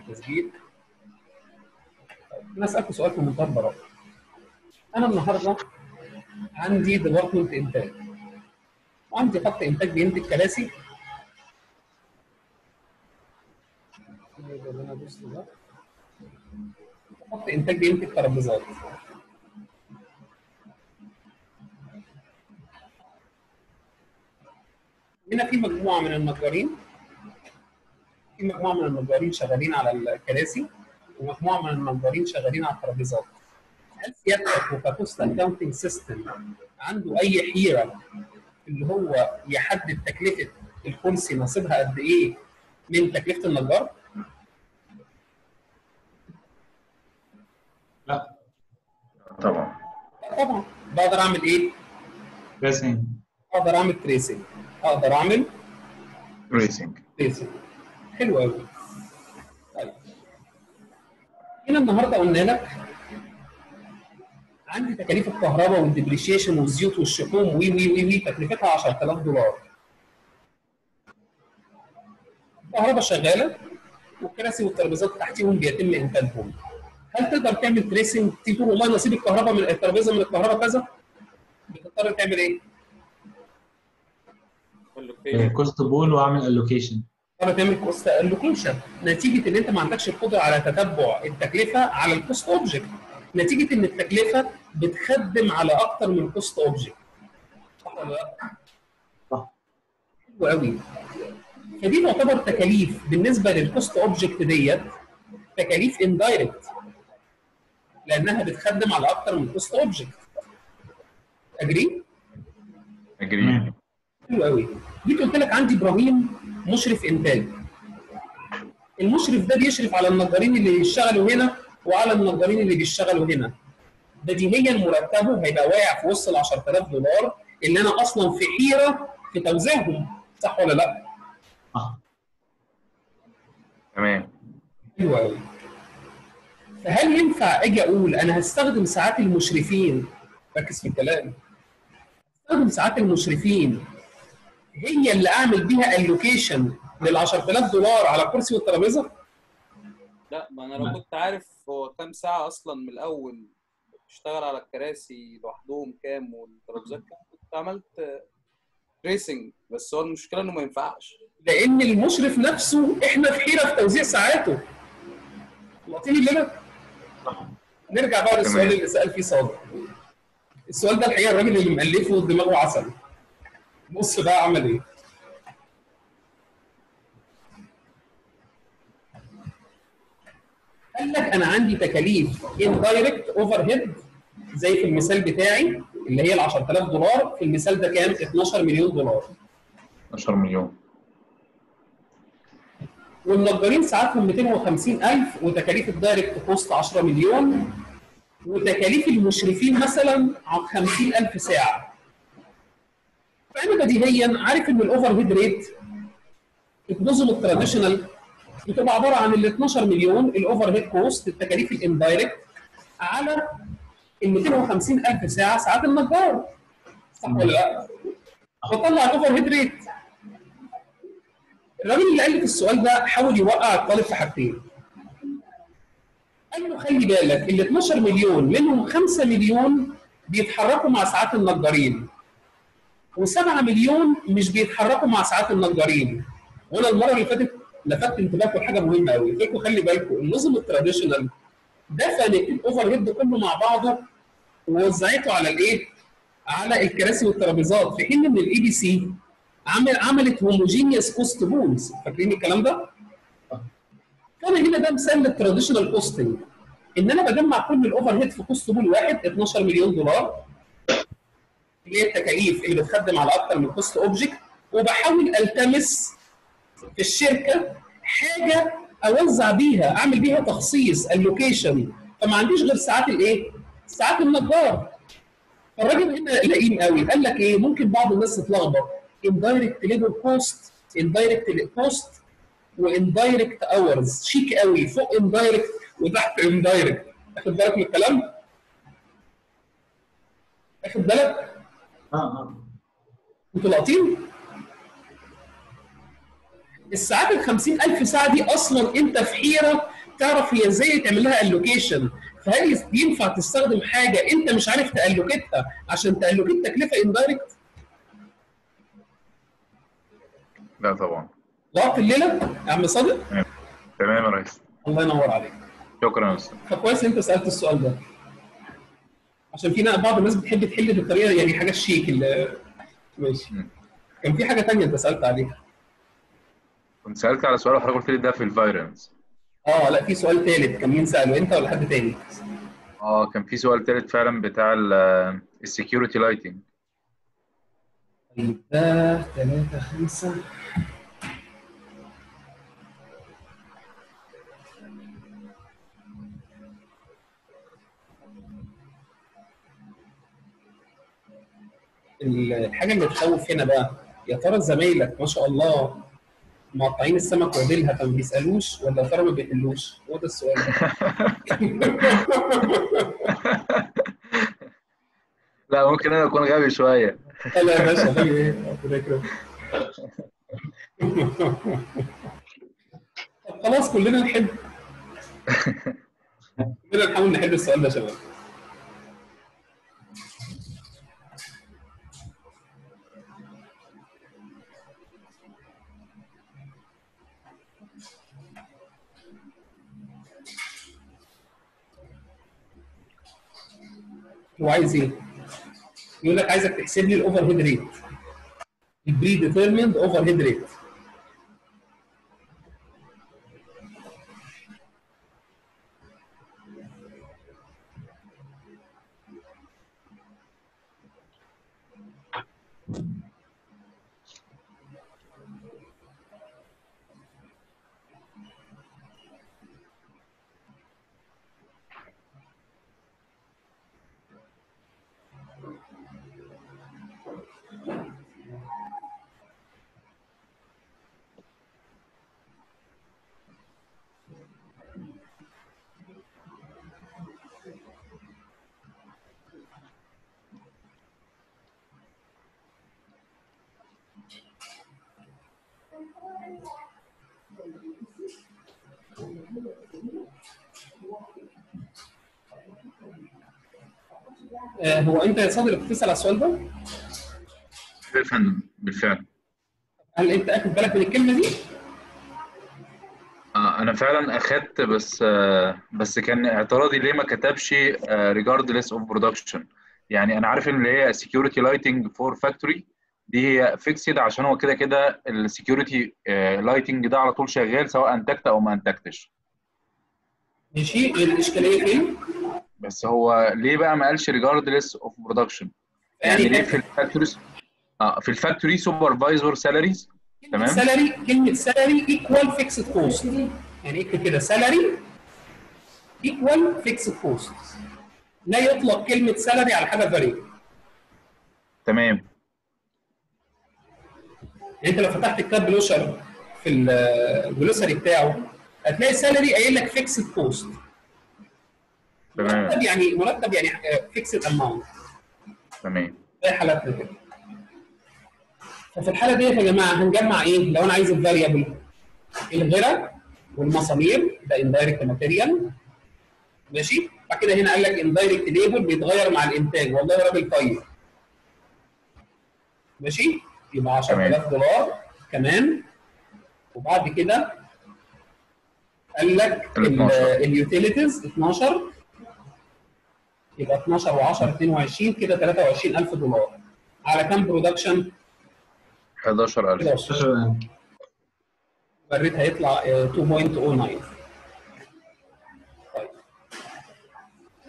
تسجيل أنا أسألكم سؤال في منتهى البراءه أنا النهارده عندي ديبارتمنت إنتاج. وعندي خط إنتاج بينتج كراسي. خط إنتاج بينتج ترابيزات. هنا في مجموعة من النجارين في مجموعة من النجارين شغالين على الكراسي ومجموعة من النجارين شغالين على الترابيزات. هل سيادتك ك cost accounting system عنده أي حيرة اللي هو يحدد تكلفة الكرسي نصيبها قد إيه من تكلفة النجار؟ لا. طبعا. طبعا. بقدر أعمل إيه؟ tracing أقدر أعمل tracing أقدر أعمل tracing tracing حلو قوي. طيب. هنا النهارده قلنا لك عندي تكاليف الكهرباء وال depreciation والزيوت والشحوم وي وي وي وي تكلفتها 10000 دولار. الكهرباء شغالة والكراسي والترابيزات تحتيهم بيتم إنتاجهم. هل تقدر تعمل tracing تيجي تقول والله نصيب الكهرباء من الترابيزة من الكهرباء كذا؟ بتضطر تعمل إيه؟ cost pool وأعمل allocation تضطر تعمل cost allocation نتيجة إن أنت ما عندكش القدرة على تتبع التكلفة على ال cost object نتيجة إن التكلفة بتخدم على أكتر من cost object صح ولا لا؟ صح. حلو قوي. فدي تعتبر تكاليف بالنسبة لل cost object ديت تكاليف indirect لأنها بتخدم على أكتر من cost object agree agree حلو قوي. جيت قلت لك عندي إبراهيم مشرف إنتاج. المشرف ده بيشرف على النجارين اللي بيشتغلوا هنا وعلى النجارين اللي بيشتغلوا هنا. بديهيا مرتبه هيبقى واقع في وسط ال 10000 دولار اللي أنا أصلا في حيرة في توزيعهم. صح ولا لأ؟ آه. تمام. حلو قوي. فهل ينفع أجي أقول أنا هستخدم ساعات المشرفين؟ ركز في الكلام. استخدم ساعات المشرفين هي اللي اعمل بيها اللوكيشن لل 10000 دولار على الكرسي والترابيزة؟ لا ما أنا لو كنت عارف هو كام ساعة أصلا من الأول بتشتغل على الكراسي لوحدهم كام والترابيزات كام؟ كنت عملت tracing بس هو المشكلة إنه ما ينفعش. لأن المشرف نفسه إحنا في حيرة في توزيع ساعاته. لطيف الليلة نرجع بقى للسؤال. اللي سأل فيه صادق. السؤال ده الحقيقة الراجل اللي مؤلفه دماغه عسل. بص بقى عمل إيه؟ قال لك أنا عندي تكاليف indirect overhead زي في المثال بتاعي اللي هي ال 10000 دولار في المثال ده كام؟ 12 مليون دولار. 12 مليون. والنجارين ساعاتهم 250000 وتكاليف ال direct cost 10 مليون وتكاليف المشرفين مثلا 50000 ساعة. فأنا بديهيا عارف ان ال overhead rate النظم ال traditional بتبقى عبارة عن ال 12 مليون ال overhead cost التكاليف ال indirect على ال 250000 ساعة ساعات النجار. صح ولا لا؟ بطلع ال overhead rate الراجل اللي قال في السؤال ده حاول يوقع الطالب في حاجتين. قال له خلي بالك ال 12 مليون منهم 5 مليون بيتحركوا مع ساعات النجارين. و7 مليون مش بيتحركوا مع ساعات النجارين. وأنا المرة اللي فاتت لفت انتباهكم لحاجة مهمة قوي قلت لكم خلي بالكم النظم ال traditional دفنت ال overhead كله مع بعضه ووزعته على الإيه؟ على الكراسي والترابيزات في حين إن ال ABC عمل عملت homogeneous cost pools فاكرين الكلام ده؟ فانا هنا ده مثال لل traditional costing إن أنا بجمع كل ال overhead في cost pool واحد 12 مليون دولار. اللي هي التكاليف اللي بتخدم على أكتر من cost object وبحاول ألتمس في الشركة حاجة أوزع بيها أعمل بيها تخصيص allocation فما عنديش غير ساعات الإيه؟ ساعات النجار الراجل هنا لئيم قوي قال لك إيه ممكن بعض الناس تتلخبط indirect labor cost indirect cost و indirect hours شيك قوي فوق indirect وتحت indirect واخد بالك من الكلام؟ واخد بالك؟ آه آه. أنتوا لاقطين؟ الساعات ال 50000 ساعة دي أصلا انت في حيره تعرف هي إزاي تعمل لها allocation فهل ينفع تستخدم حاجة أنت مش عارف ت allocate ها عشان ت allocate تكلفة indirect؟ لا طبعا. ضغط الليلة يا عم صادق؟ تمام يا ريس. الله ينور عليك. شكرا يا أستاذ. فكويس أنت سألت السؤال ده. عشان في بعض الناس بتحب تحل بالطريقة يعني حاجات شيك اللي ماشي. كان في حاجة ثانية انت سألت عليها. كنت سألت على سؤال وحضرتك قلت لي ده في ال variance. آه لا في سؤال ثالث كان مين سأله انت ولا حد تاني؟ آه كان في سؤال تالت فعلا بتاع ال security lighting طيب ده 3 5 الحاجة اللي تخوف هنا بقى يا ترى زمايلك ما شاء الله مقطعين السمك وديلها فما بيسألوش ولا يا ترى ما بيحلوش؟ هو ده السؤال لا ممكن أنا أكون غبي شوية لا يا باشا غبي إيه؟ ربنا يكرمك. طب خلاص كلنا نحب كلنا نحاول نحل السؤال ده يا شباب هو عايز إيه؟ يقول لك عايزك تحسب لي ال overhead rate ال predetermined overhead rate هو أنت يا صادق اللي بتسأل على السؤال ده؟ يا فندم بالفعل هل أنت اخد بالك من الكلمة دي؟ آه أنا فعلا أخدت بس آه بس كان اعتراضي ليه ما كتبش regardless of production يعني أنا عارف إن اللي هي security lighting for factory دي هي fixed عشان هو كده كده ال security lighting ده على طول شغال سواء أنتجت أو ما أنتجتش ماشي الإشكالية فين؟ بس هو ليه بقى ما قالش regardless of production يعني ليه في ال factory آه في ال factory supervisor salaries تمام. salary كلمة salary equal fixed cost يعني اكتب كده؟ salary equal fixed cost لا يطلق كلمة salary على حاجة variable تمام. يعني أنت لو فتحت كتاب بلوشر في ال glossary بتاعه هتلاقي salary قايل لك fixed cost تمام. مرتب يعني مرتب يعني fixed amount تمام. زي حالاتنا كده. ففي الحالة ديت يا جماعة هنجمع إيه؟ لو أنا عايز ال variable الغراء والمسامير ده indirect material ماشي؟ بعد كده هنا قال لك indirect labor بيتغير مع الإنتاج. والله يا راجل طيب. ماشي؟ يبقى 10000 دولار. كمان وبعد كده قال لك ال 12. ال utilities 12 يبقى 12 و10 22 كده 23000 دولار. على كام production 11000 كده 16 ال rate هيطلع آه، 2.09 طيب.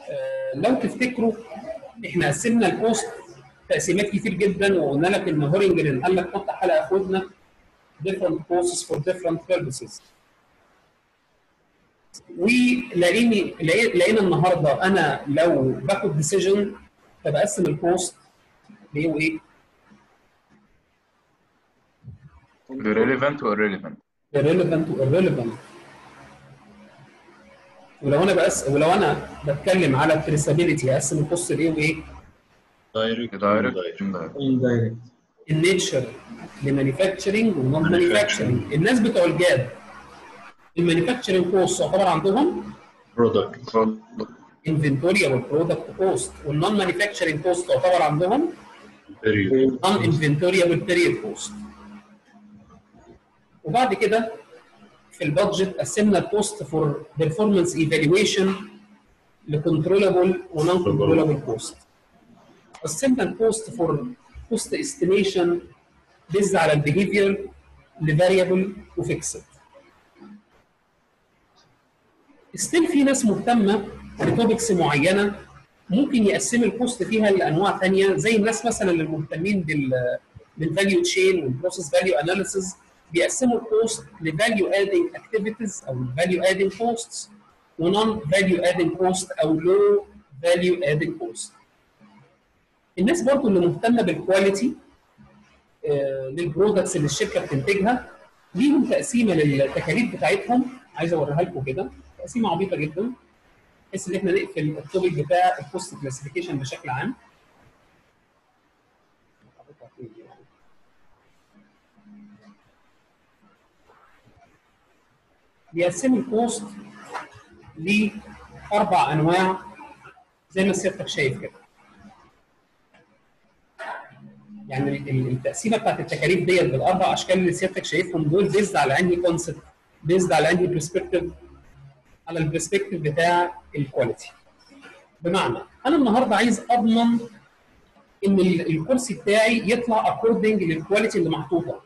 آه، لو تفتكروا إحنا قسمنا ال cost تقسيمات كتير جدا وقلنا لك إن هورنجرن قال لك حط حلقة خدنا different costs for different purposes. ولقيني لقي- لقينا النهارده أنا لو باخد decision فبقسم ال cost لايه وايه؟ relevant و irrelevant irrelevant و irrelevant? ولو أنا بس ولو أنا بتكلم على ال traceability هقسم ال cost لايه وايه؟ direct direct indirect ال nature ل manufacturing و non manufacturing الناس بتوع ال GAAP ال manufacturing cost يعتبر عندهم product. inventory أو ال product cost وال non manufacturing cost يعتبر عندهم non inventory أو ال period cost. وبعد كده في ال budget قسمنا ال cost for performance evaluation ل controllable و non controllable cost. قسمنا ال cost for cost estimation based على ال behavior ل variable و fixed. still في ناس مهتمة ب topics معينة ممكن يقسم ال cost فيها لأنواع ثانية زي الناس مثلا اللي مهتمين بال بال value chain وال process value analysis بيقسموا ال cost ل value adding activities أو value adding costs و non value adding cost أو low value adding cost الناس برضو اللي مهتمة بال quality آه، لل products اللي الشركة بتنتجها ليهم تقسيمة للتكاليف بتاعتهم. عايز أوريها لكم كده. تقسيمه عبيطه جدا بحيث إن إحنا نقفل ال topic بتاع ال cost classification بشكل عام. بيقسموا ال cost لأربع أنواع زي ما سيادتك شايف كده. يعني ال- ال- التقسيمة بتاعت التكاليف ديت بالأربع أشكال اللي سيادتك شايفهم دول based على أنهي concept based على أنهي perspective على ال perspective بتاع ال quality بمعنى أنا النهارده عايز أضمن إن ال- الكرسي بتاعي يطلع according لل quality اللي محطوطة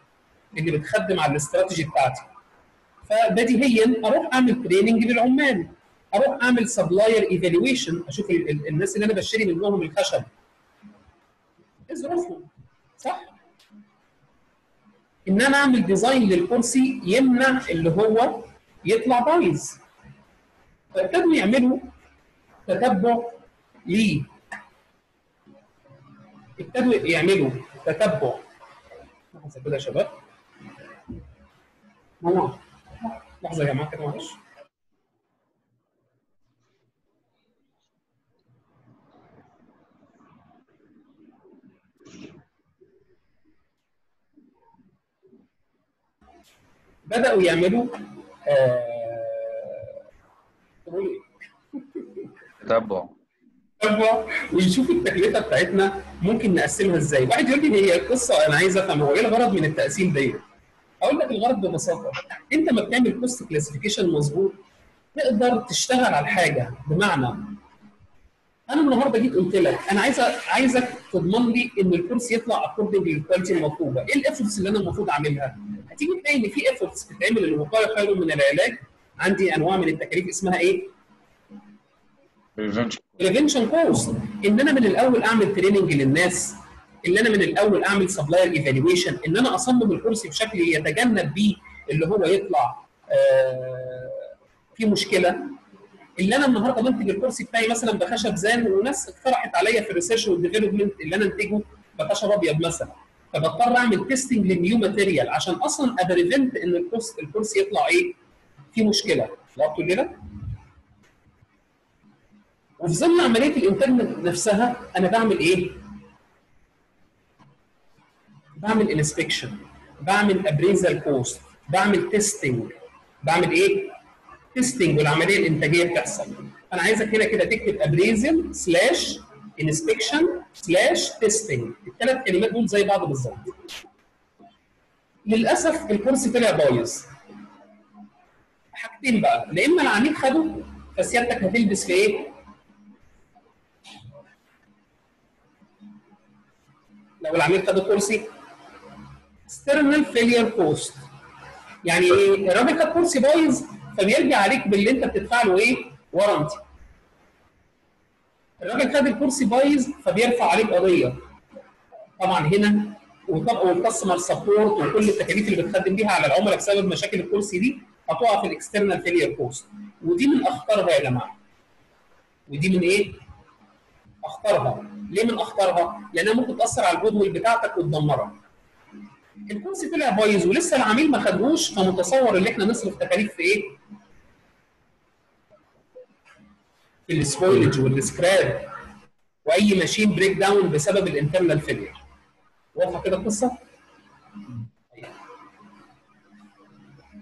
اللي بتخدم على الاستراتيجي بتاعتي. فبديهيا أروح أعمل training للعمال. أروح أعمل supplier evaluation أشوف ال- ال- الناس اللي أنا بشتري منهم الخشب. إيه ظروفهم؟ صح؟ إن أنا أعمل design للكرسي يمنع اللي هو يطلع بايظ. فابتدوا يعملوا تتبع ليه ابتدوا يعملوا تتبع. لحظة كده يا شباب. ماما. لحظة يا جماعة كده معلش. بدأوا يعملوا آه... تتبع تتبع ويشوفوا التكلفه بتاعتنا ممكن نقسمها إزاي. واحد يقول لي هي القصة أنا عايز أفهم هو إيه الغرض من التقسيم ديت أقول لك الغرض ببساطة أنت ما بتعمل cost classification مظبوط تقدر تشتغل على الحاجة بمعنى أنا النهارده جيت قلت لك أنا عايز عايزك تضمن لي إن الكرسي يطلع according لل quality المطلوبة. إيه ال efforts اللي أنا المفروض أعملها؟ هتيجي تلاقي إن في efforts بتتعمل للوقايه خير من العلاج عندي انواع من التكاليف اسمها إيه؟ prevention cost إن أنا من الأول أعمل training للناس إن أنا من الأول أعمل supplier evaluation إن أنا أصمم الكرسي بشكل يتجنب بيه اللي هو يطلع آه في مشكلة. اللي أنا النهارده بنتج الكرسي بتاعي مثلا بخشب زان وناس اقترحت عليا في ال research وال development اللي أنا انتجه بخشب أبيض مثلا. فبضطر أعمل testing لل new material عشان أصلا أ prevent إن الكرسي يطلع إيه؟ في مشكلة. وقت كده وفي ظل عملية الإنتاج نفسها أنا بعمل إيه؟ بعمل inspection بعمل appraisal cost بعمل testing بعمل إيه؟ testing والعملية الإنتاجية بتحصل. أنا عايزك هنا كده تكتب appraisal slash inspection slash testing الثلاث كلمات دول زي بعض بالظبط. للأسف الكرسي طلع بايظ. حاجتين بقى. لا إما العميل خده فسيادتك هتلبس في إيه؟ لو العميل خد الكرسي external failure cost يعني إيه؟ الراجل خد كرسي بايظ فبيرجع عليك باللي أنت بتدفع له إيه؟ وارنتي الراجل خد الكرسي بايظ فبيرفع عليك قضية. طبعا هنا وال customer support وكل التكاليف اللي بتخدم بيها على العملاء بسبب مشاكل الكرسي دي هتقع في ال external failure cost ودي من اخطرها يا جماعة ودي من إيه؟ اخطرها ليه من اخطرها؟ لأنها ممكن تأثر على ال goodwill بتاعتك وتدمرك. الكرسي طلع بايظ ولسه العميل ما خدهوش فمتصور إن إحنا نصرف تكاليف في إيه؟ في ال spoilage وال scrap وأي machine breakdown بسبب ال internal failure. واضحة كده القصة؟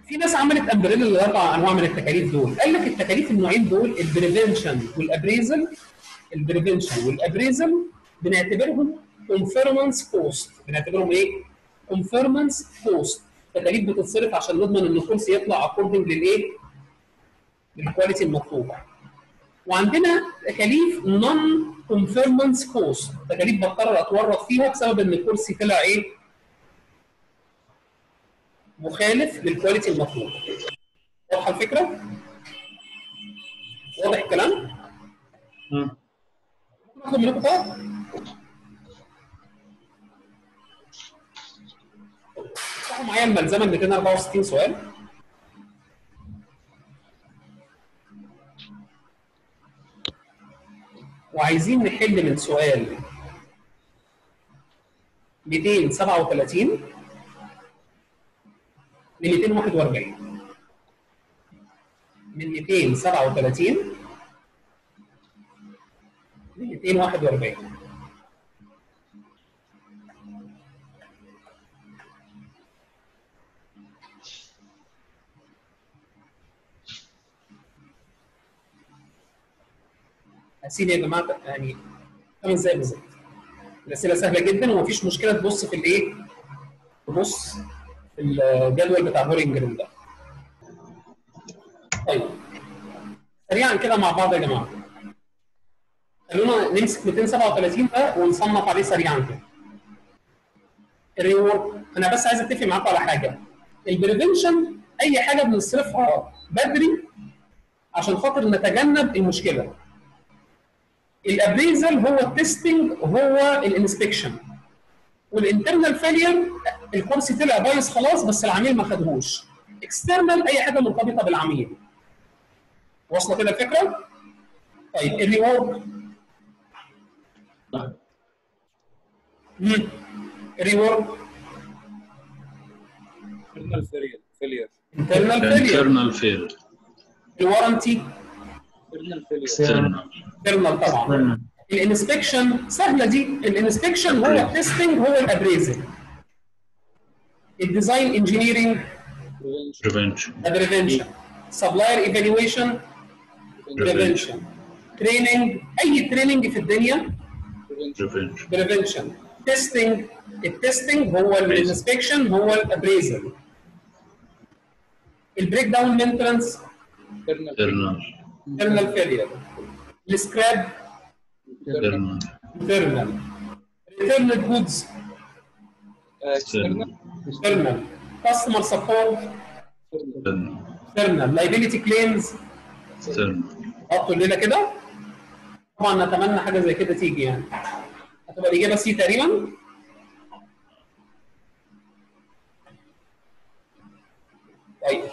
في ناس عملت umbrella لأربع أنواع من التكاليف دول قال لك التكاليف النوعين دول البريفنشن والأبريزل البريفنشن والأبريزل بنعتبرهم conformance cost بنعتبرهم إيه؟ conformance cost تكاليف بتتصرف عشان نضمن إن الكرسي يطلع according للايه؟ لل quality المطلوبة وعندنا تكاليف non-conformance cost تكاليف بضطر أتورط فيها بسبب إن الكرسي طلع إيه؟ مخالف لل quality المطلوبه واضحة الفكرة؟ واضح الكلام؟ مم. ناخد منكم طيب؟ افتحوا معايا الملزمة 264 سؤال وعايزين نحل من سؤال 237 ل 241 من 237 ل 241 هسيب يا جماعة يعني خمس دقايق بالظبط؟ الأسئلة سهلة جدا ومفيش مشكلة تبص في الإيه؟ تبص الجدول بتاع Horngren ده. طيب سريعا كده مع بعض يا جماعة. خلونا نمسك 237 ده ونصنف عليه سريعا كده. ال rework أنا بس عايز أتفق معاكم على حاجة. ال prevention أي حاجة بنصرفها بدري عشان خاطر نتجنب المشكلة. ال appraisal هو ال testing هو ال inspection وال internal failure الكرسي طلع بايظ خلاص بس العميل ما خدهوش. external أي حاجة مرتبطة بالعميل. واصلة كده الفكرة؟ طيب failure. Failure. internal failure internal fail ال warranty internal failure. External. internal طبعا. ال inspection سهلة دي. ال inspection هو ال testing هو ال appraisal ال design engineering prevention. prevention. prevention supplier evaluation prevention training اي training في الدنيا prevention. Prevention. prevention testing ال testing هو ال inspection هو ال appraisal ال breakdown maintenance internal. Internal. internal failure ال scrap internal. internal returned internal customer support internal liability claims external. حطوا الليلة كده؟ طبعا نتمنى حاجة زي كده تيجي يعني. هتبقى الإجابة C تقريبا. طيب.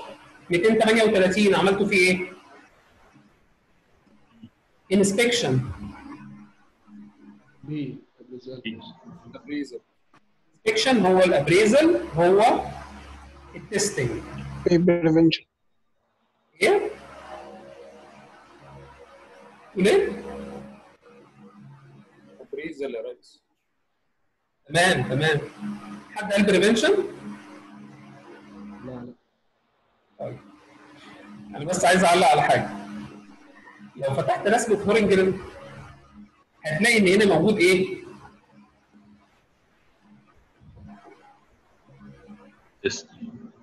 238 عملتوا فيه إيه؟ inspection B. Appraisal inspection هو ال appraisal هو ال testing prevention إيه؟ تقول إيه؟ appraisal يا ريس تمام تمام حد قال prevention؟ لا لا طيب أنا بس عايز أعلق على حاجة لو فتحت رسمه Horngren هتلاقي إن هنا موجود إيه؟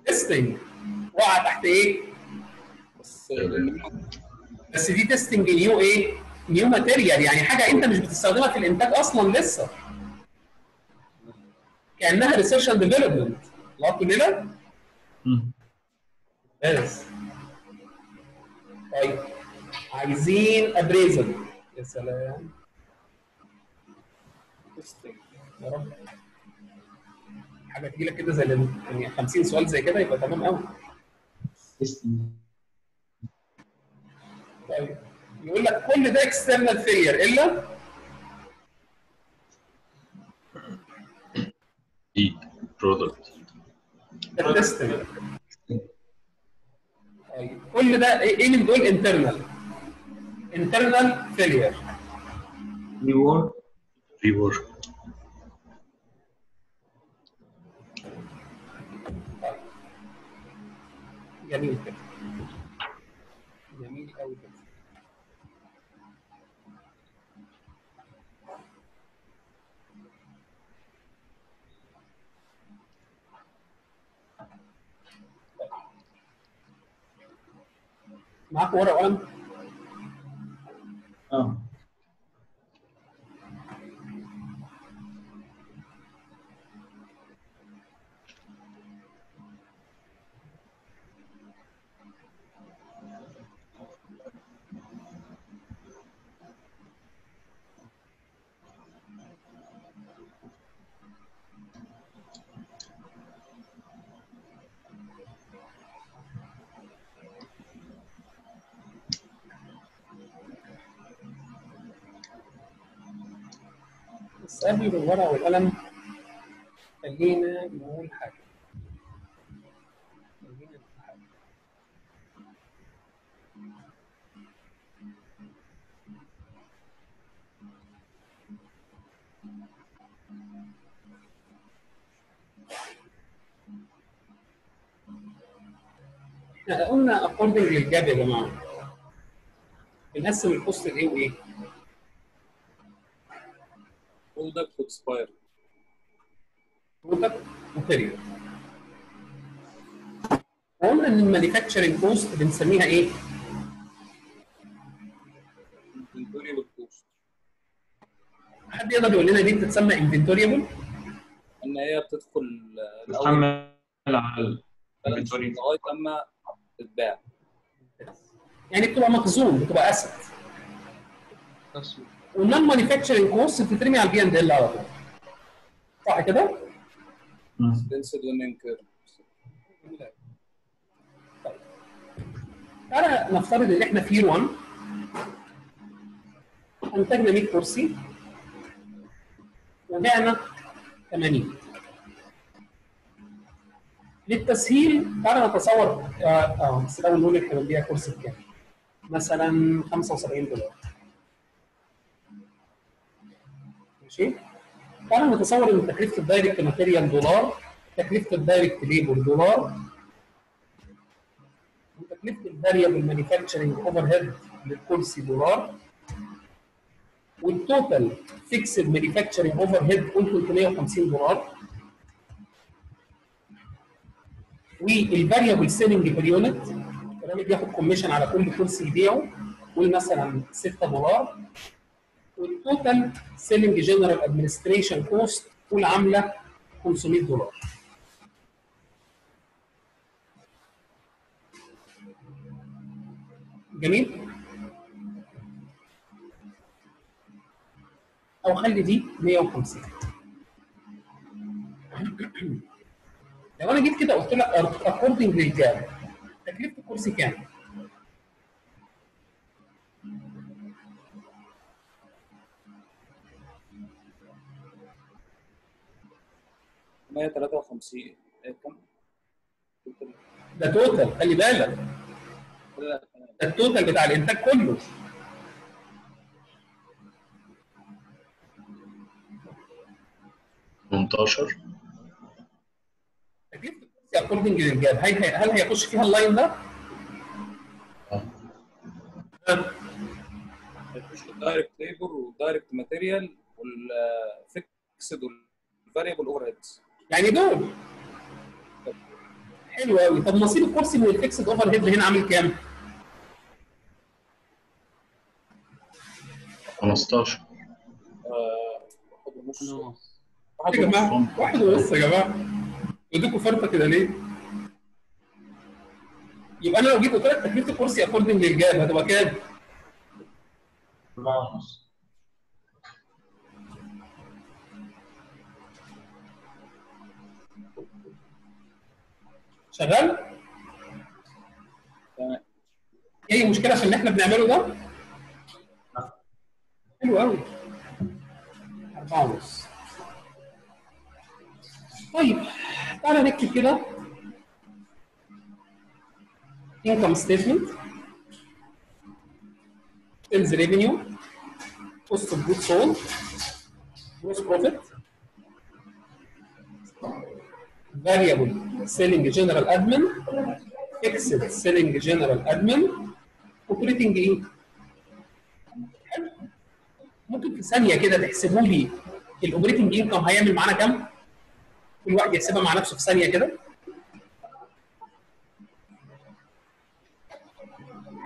testing وقع تحت إيه؟ بس بس دي testing new إيه؟ new material يعني حاجة أنت مش بتستخدمها في الإنتاج أصلا لسه. كأنها research and development الليلة؟ مم. بس. طيب. عايزين appraisal يا سلام. يا رب. حاجة تجيلك كده زي يعني 50 سؤال زي كده يبقى تمام قوي طيب يقول لك كل ده external failure إلا؟ product. ال testing طيب كل ده إيه إيه من دول internal internal failure rework جميل كده جميل قوي كده معاك ورقه وقلم آه قبل بالورقه والقلم خلينا نقول حاجة خلينا نقول حاجة إحنا قلنا اكوردنج للجاب يا جماعة بنقسم ال cost لايه وإيه؟ و expired product و period وقلنا ان ال manufacturing cost بنسميها إيه؟ inventoriable cost حد يقدر يقول لنا دي بتتسمى inventoriable؟ إن هي بتدخل بتحمل على ال inventory لغاية أما تتباع. يعني بتبقى مخزون بتبقى asset وال non manufacturing cost بتترمي على ال P and L على طول. صح كده؟ طيب. تعالى نفترض إن إحنا في year 1 أنتجنا 100 كرسي. وبعنا 80 للتسهيل تعالى نتصور آه, آه بس الأول نقول إحنا بنبيع كرسي بكام؟ مثلا 75 دولار. ماشي؟ تعالى نتصور إن تكلفة ال direct material دولار تكلفة ال direct labor دولار وتكلفة ال variable manufacturing overhead للكرسي دولار وال total fixed manufacturing overhead قول 350 دولار وال variable selling per unit الراجل بياخد commission على كل كرسي يبيعه قول مثلا 6 دولار وال total selling general administration cost قول عامله 500 دولار. جميل. أو خلي دي 150 لو أنا جيت كده قلت لك according لل GAAP تكلفة الكرسي كام؟ مية تلاتة وخمسين. إيه كم؟ ده total خلي بالك. ده ال total بتاع الإنتاج كله. تمنتاشر. according لل GAAP هل هل هيخش فيها ال line ده؟ آه؟ هيخش ال direct labor وال direct material وال fixed وال variable overheads يعني دول حلو قوي طب نصيب الكرسي من ال fixed overhead هنا عامل كام؟ خمستاشر واحد ونص واحد يا ونص جماعة واحد ونص يا جماعة يديكوا فرطة كده ليه؟ يبقى أنا لو جيت قلت لك تكلفة الكرسي اكوردنج للجاب هتبقى كام؟ أربعة ونص شغال؟ تمام اي مشكلة في اللي إحنا بنعمله ده؟ حلو قوي أربعة ونص. طيب تعالى نكتب كده. Income statement. Sales revenue. Cost of goods sold. Gross profit. Variable selling general admin fixed selling general admin operating إيه؟ ممكن في ثانية كده تحسبوا لي ال operating income هيعمل معانا كام؟ كل واحد يحسبها مع نفسه في ثانية كده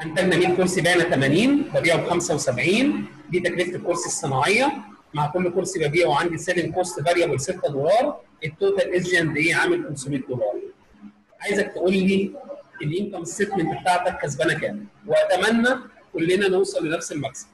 انتجنا 100 كرسي بعنا 80 ببيعه ب 75 دي تكلفة الكرسي الصناعية مع كل كرسي ببيعه عندي selling cost variable 6 دولار ال total SG and A عامل 500 دولار. عايزك تقول لي ال income statement بتاعتك كسبانة كام؟ وأتمنى كلنا نوصل لنفس المكسب.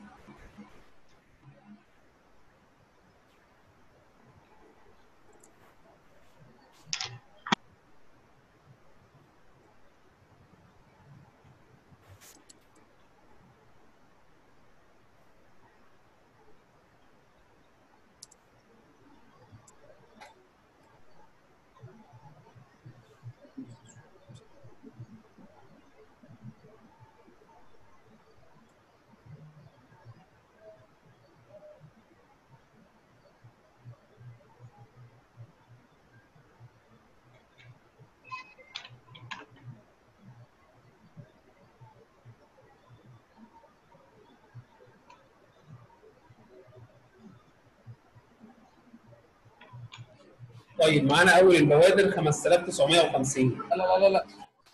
طيب معانا أول البوادر 5950 لا لا لا لا.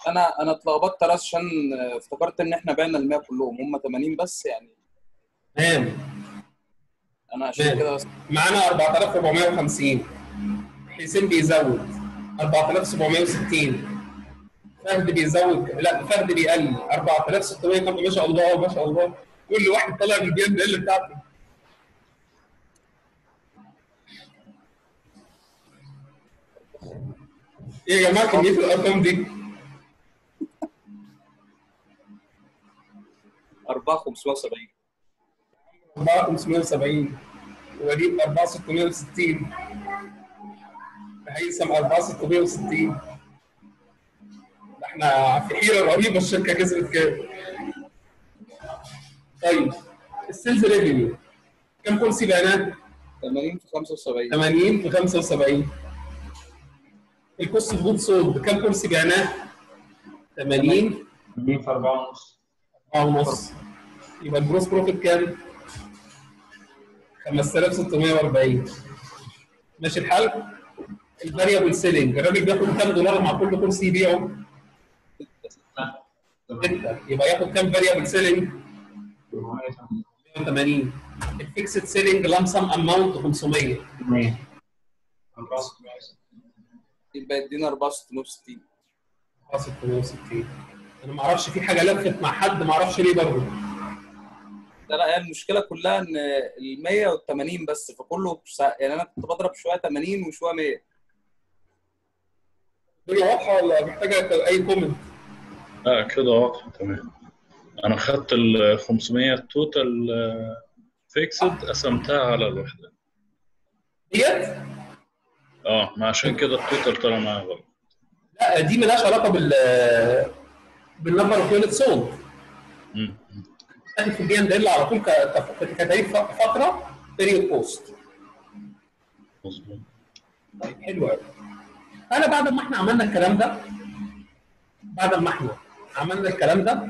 أنا أنا اتلخبطت راس عشان افتكرت إن إحنا بعنا ال 100 كلهم هم 80 بس يعني. تمام. أنا عشان. كده بس. معانا 4450 حسين بيزود. 4760 فهد بيزود. لا فهد بيقل. 4600 كم ما شاء الله ما شاء الله. كل واحد طالع بال P and L بتاعته. يا جماعة كميه الأرقام دي. 4570 4570 وليد 4660 هيثم 4660 ده إحنا في حيرة رهيبة الشركة كسبت كام؟ طيب ال sales revenue. كم كرسي بيانات؟ 80 في 75 80 في 75 ال cost of goods sold كم كرسي بيانات؟ 80 80 في 4 ونص. أربعة ونص. يبقى ال gross profit كام؟ 5640 ماشي الحال؟ ال variable selling الراجل بياخد كام دولار مع كل كرسي يبيعه؟ يبقى ياخد كام variable selling؟ 180 ال fixed selling lump sum amount 500 يبقى يدينا 4660 660 أنا ما أعرفش في حاجة لفت مع حد ما أعرفش ليه برضه. لا لا هي المشكلة كلها إن ال 100 وال 80 بس فكله يعني أنا كنت بضرب شوية 80 وشوية 100 الدنيا واضحة ولا محتاجة أي comment؟ لا كده واضح تمام. أنا خدت ال 500 total fixed قسمتها على الوحدة. ديت آه ما عشان كده ال total طلع معايا غلط. لا دي مالهاش علاقة بال بال number of units sold في ال P and L على طول كتكاليف فترة period cost مظبوط. طيب حلو قوي أنا بعد ما إحنا عملنا الكلام ده بعد ما إحنا عملنا الكلام ده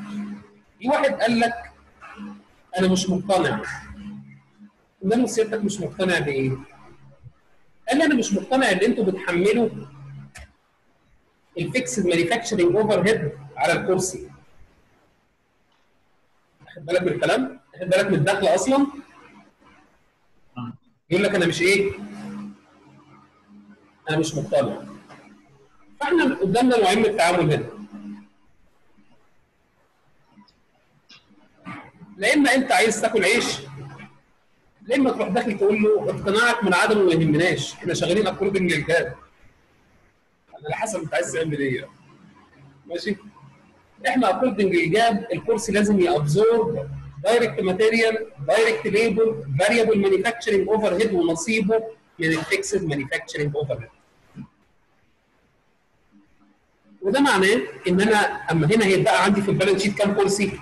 في واحد قال لك أنا مش مقتنع. أنا سيادتك مش مقتنع بإيه؟ قال لي أنا مش مقتنع إن أنتوا بتحملوا ال fixed manufacturing overhead على الكرسي واخد بالك من الكلام؟ واخد بالك من الدخل أصلا؟ يقول لك أنا مش إيه؟ أنا مش مقتنع فإحنا قدامنا نوعين من التعامل هنا لا إما أنت عايز تاكل عيش لا اما تروح داخل تقول له اقتناعك من عدمه ما يهمناش؟ إحنا شغالين according لل GAAP على حسب أنت عايز تعمل إيه. ماشي؟ إحنا according لل GAAP الكرسي لازم ي absorb direct material direct labor variable manufacturing overhead ونصيبه من ال fixed manufacturing overhead وده معناه إن أنا أما هنا هيتبقى عندي في ال balance sheet كام كرسي؟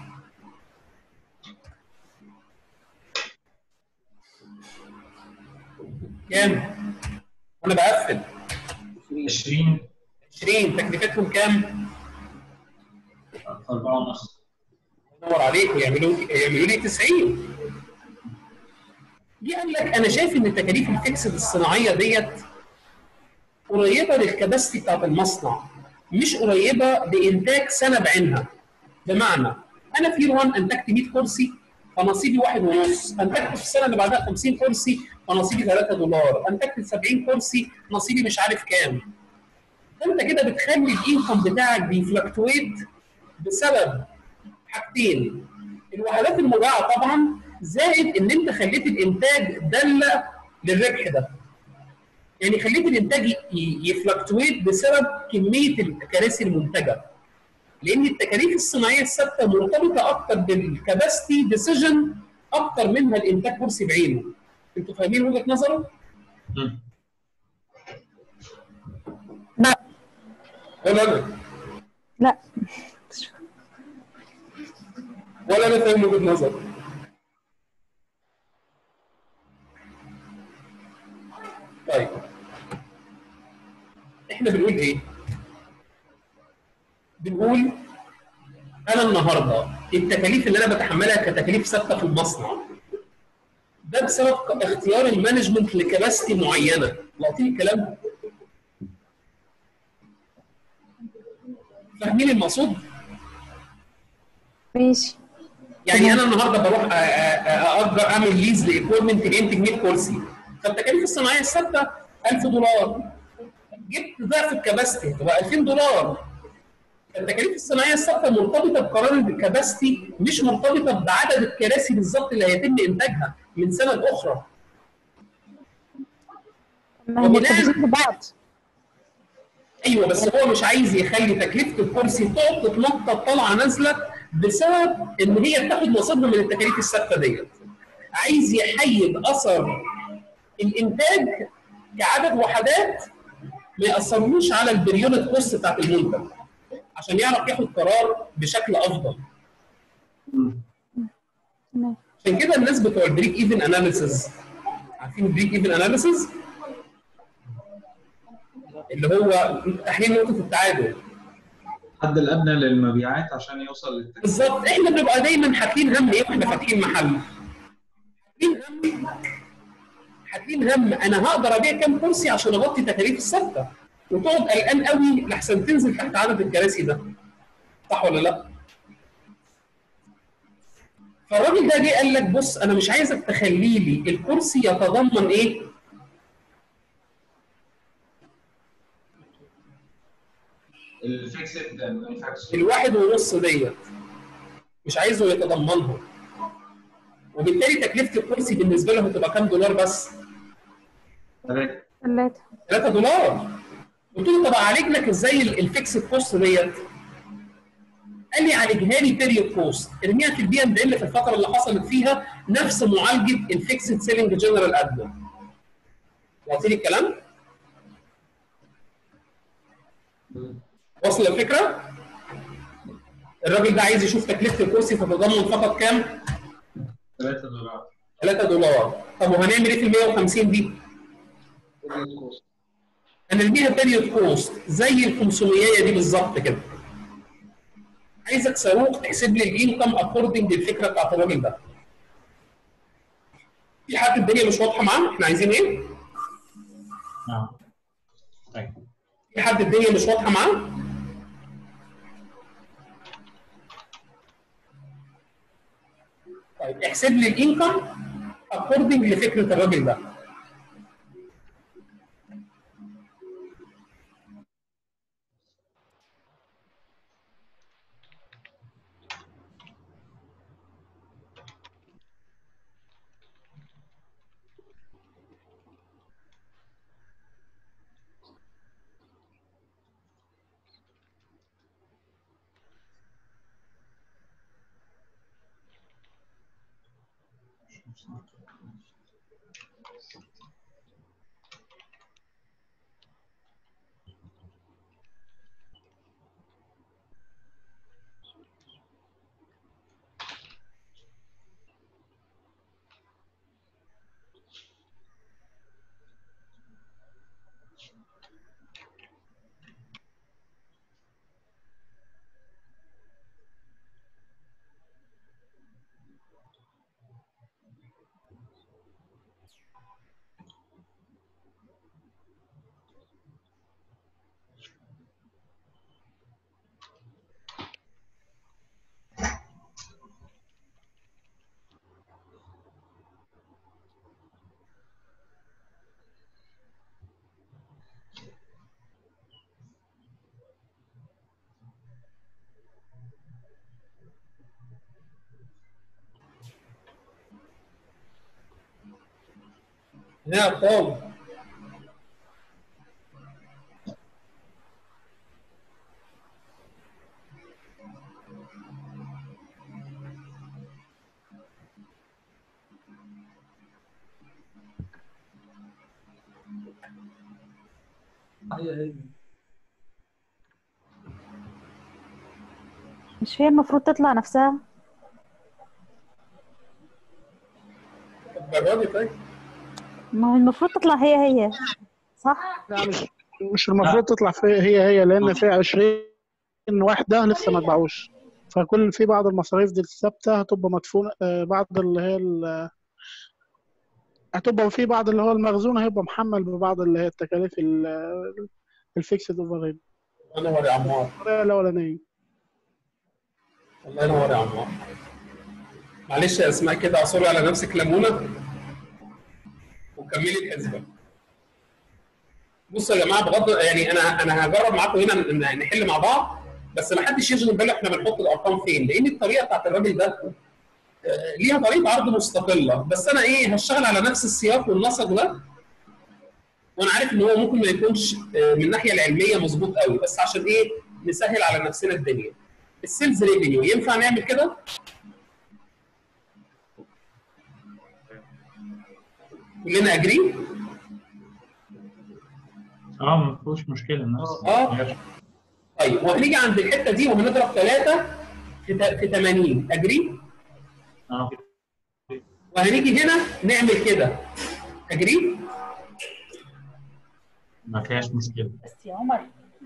كام؟ وأنا بقفل. 20 20 تكلفتهم كام؟ 4 ونص. يدور عليك. ويعملوا يعملوا لي 90 دي قال لك أنا شايف إن التكاليف ال fixed الصناعية ديت قريبة لل capacity بتاعت المصنع مش قريبة لإنتاج سنه بعينها بمعنى أنا في year one أنتجت 100 كرسي فنصيبي واحد ونص. انتجت في السنة اللي بعدها 50 كرسي فنصيبي 3 دولار. انتجت 70 كرسي نصيبي مش عارف كام. أنت كده بتخلي ال income بتاعك بي fluctuate بسبب حاجتين. الوحدات المباعه طبعا زائد إن أنت خليت الإنتاج داله للربح ده. يعني خليت الإنتاج ي fluctuate بسبب كمية الكراسي المنتجة. لأن التكاليف الصناعية الثابتة مرتبطة أكتر بال capacity decision أكتر منها الإنتاج كرسي بعينه. أنتوا فاهمين وجهة نظره؟ لا. ولا أنا. لا. ولا أنا فاهم وجهة نظر طيب. إحنا بنقول إيه؟ بنقول أنا النهارده التكاليف اللي أنا بتحملها كتكاليف ثابتة في المصنع ده بسبب اختيار ال management ل capacity معينة. لاقطين الكلام فاهمين المقصود؟ ماشي. يعني أنا النهارده بروح أ- أ- أجر أعمل lease ل equipment ينتج 100 كرسي فالتكاليف الصناعية الثابتة 1000 دولار. جبت ضعف ال capacity تبقى 2000 دولار. التكاليف الصناعية الثابته مرتبطة بقرار ال capacity مش مرتبطة بعدد الكراسي بالظبط اللي هيتم إنتاجها من سنة لأخرى. ما هي وبناء- ببعض أيوه بس هو مش عايز يخلي تكلفة الكرسي تقعد تتنطط طالعه نازلة بسبب إن هي بتاخد نصيبها من التكاليف الثابتة ديت. عايز يحيد أثر الإنتاج كعدد وحدات ما ياثرلوش على ال per unit cost بتاعت المنتج. عشان يعرف ياخد قرار بشكل أفضل. عشان كده الناس بتوع ال break even analysis عارفين ال break even analysis؟ اللي هو تحليل نقطة التعادل. الحد الأدنى للمبيعات عشان يوصل للتكلفة. بالظبط. إحنا بنبقى دايما حاطين هم إيه وإحنا فاتحين محل. حاطين هم حاطين هم أنا هقدر أبيع كام كرسي عشان أغطي تكاليف الثابتة؟ وتقعد قلقان قوي لحسن تنزل تحت عدد الكراسي ده. صح ولا لا؟ فالراجل ده جه قال لك بص أنا مش عايزك تخلي لي الكرسي يتضمن إيه؟ الواحد ونص ديت. مش عايزه يتضمنها وبالتالي تكلفة الكرسي بالنسبة له هتبقى كام دولار بس؟ ثلاثة 3 دولار. قلت له طب اعالج لك إزاي ال fixed cost ديت؟ قال لي عالجها لي period cost ارميها في ال P and L في الفترة اللي حصلت فيها نفس معالجة ال fixed selling general admin واصل الكلام؟ واصل الفكرة؟ الراجل ده عايز يشوف تكلفة الكرسي تتضمن فقط كام؟ 3 دولار 3 دولار طب وهنعمل إيه في ال 150 دي؟ هنرميها period cost زي ال 500 دي بالظبط كده. عايزك صاروخ تحسب لي ال income according للفكرة بتاعت الراجل ده. في حد الدنيا مش واضحة معاه إحنا عايزين إيه؟ نعم. طيب. في حد الدنيا مش واضحة معاه؟ طيب احسب لي الإنكم اكوردنج لفكرة الراجل ده. يا ارقام مش هي المفروض تطلع نفسها. جربي طيب. ما هو المفروض تطلع هي هي صح؟ لا مش مش المفروض تطلع في هي هي لأن في 20 واحدة لسه ما اتباعوش فكل في بعض المصاريف دي الثابتة هتبقى مدفونة آه، بعض اللي هي هتبقى في بعض اللي هو المخزون هيبقى محمل ببعض اللي هي التكاليف ال- ال fixed overhead الله ينور يا عمار. الأولانية. الله ينور يا عمار. معلش يا أسماء كده اعصري على نفسك ليمونة. وكملي الحسبه بصوا يا جماعة بغض يعني أنا أنا هجرب معاكم هنا نحل مع بعض بس ما حدش يشغل باله إحنا بنحط الأرقام فين لأن الطريقة بتاعت الراجل ده آه، ليها طريقة عرض مستقلة. بس أنا إيه هشتغل على نفس السياق والنسق ده وأنا عارف إن هو ممكن ما يكونش آه، من الناحية العلمية مظبوط قوي بس عشان إيه نسهل على نفسنا الدنيا. ال sales revenue ينفع نعمل كده؟ كلنا agree؟ آه ما فيهوش مشكلة نفس آه طيب وهنيجي عند الحتة دي وهنضرب ثلاثة في تا- في 80 agree؟ آه وهنيجي هنا نعمل كده agree؟ ما فيهاش مشكلة بس يا عمر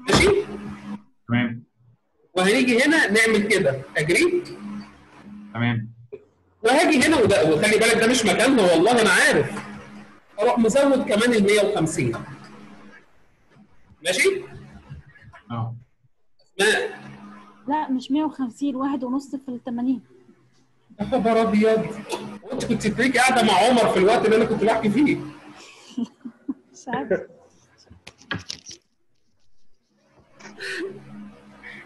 ماشي؟ تمام وهنيجي هنا نعمل كده اجري؟ تمام وهاجي هنا وده وخلي بالك ده مش مكاننا والله أنا عارف أروح مزود كمان ال 150 ماشي؟ آه. ما لا مش 150 واحد ونص في ال 80 يا خبر أبيض. وأنت كنت تلاقيكي قاعدة مع عمر في الوقت اللي أنا كنت بحكي فيه. مش عارف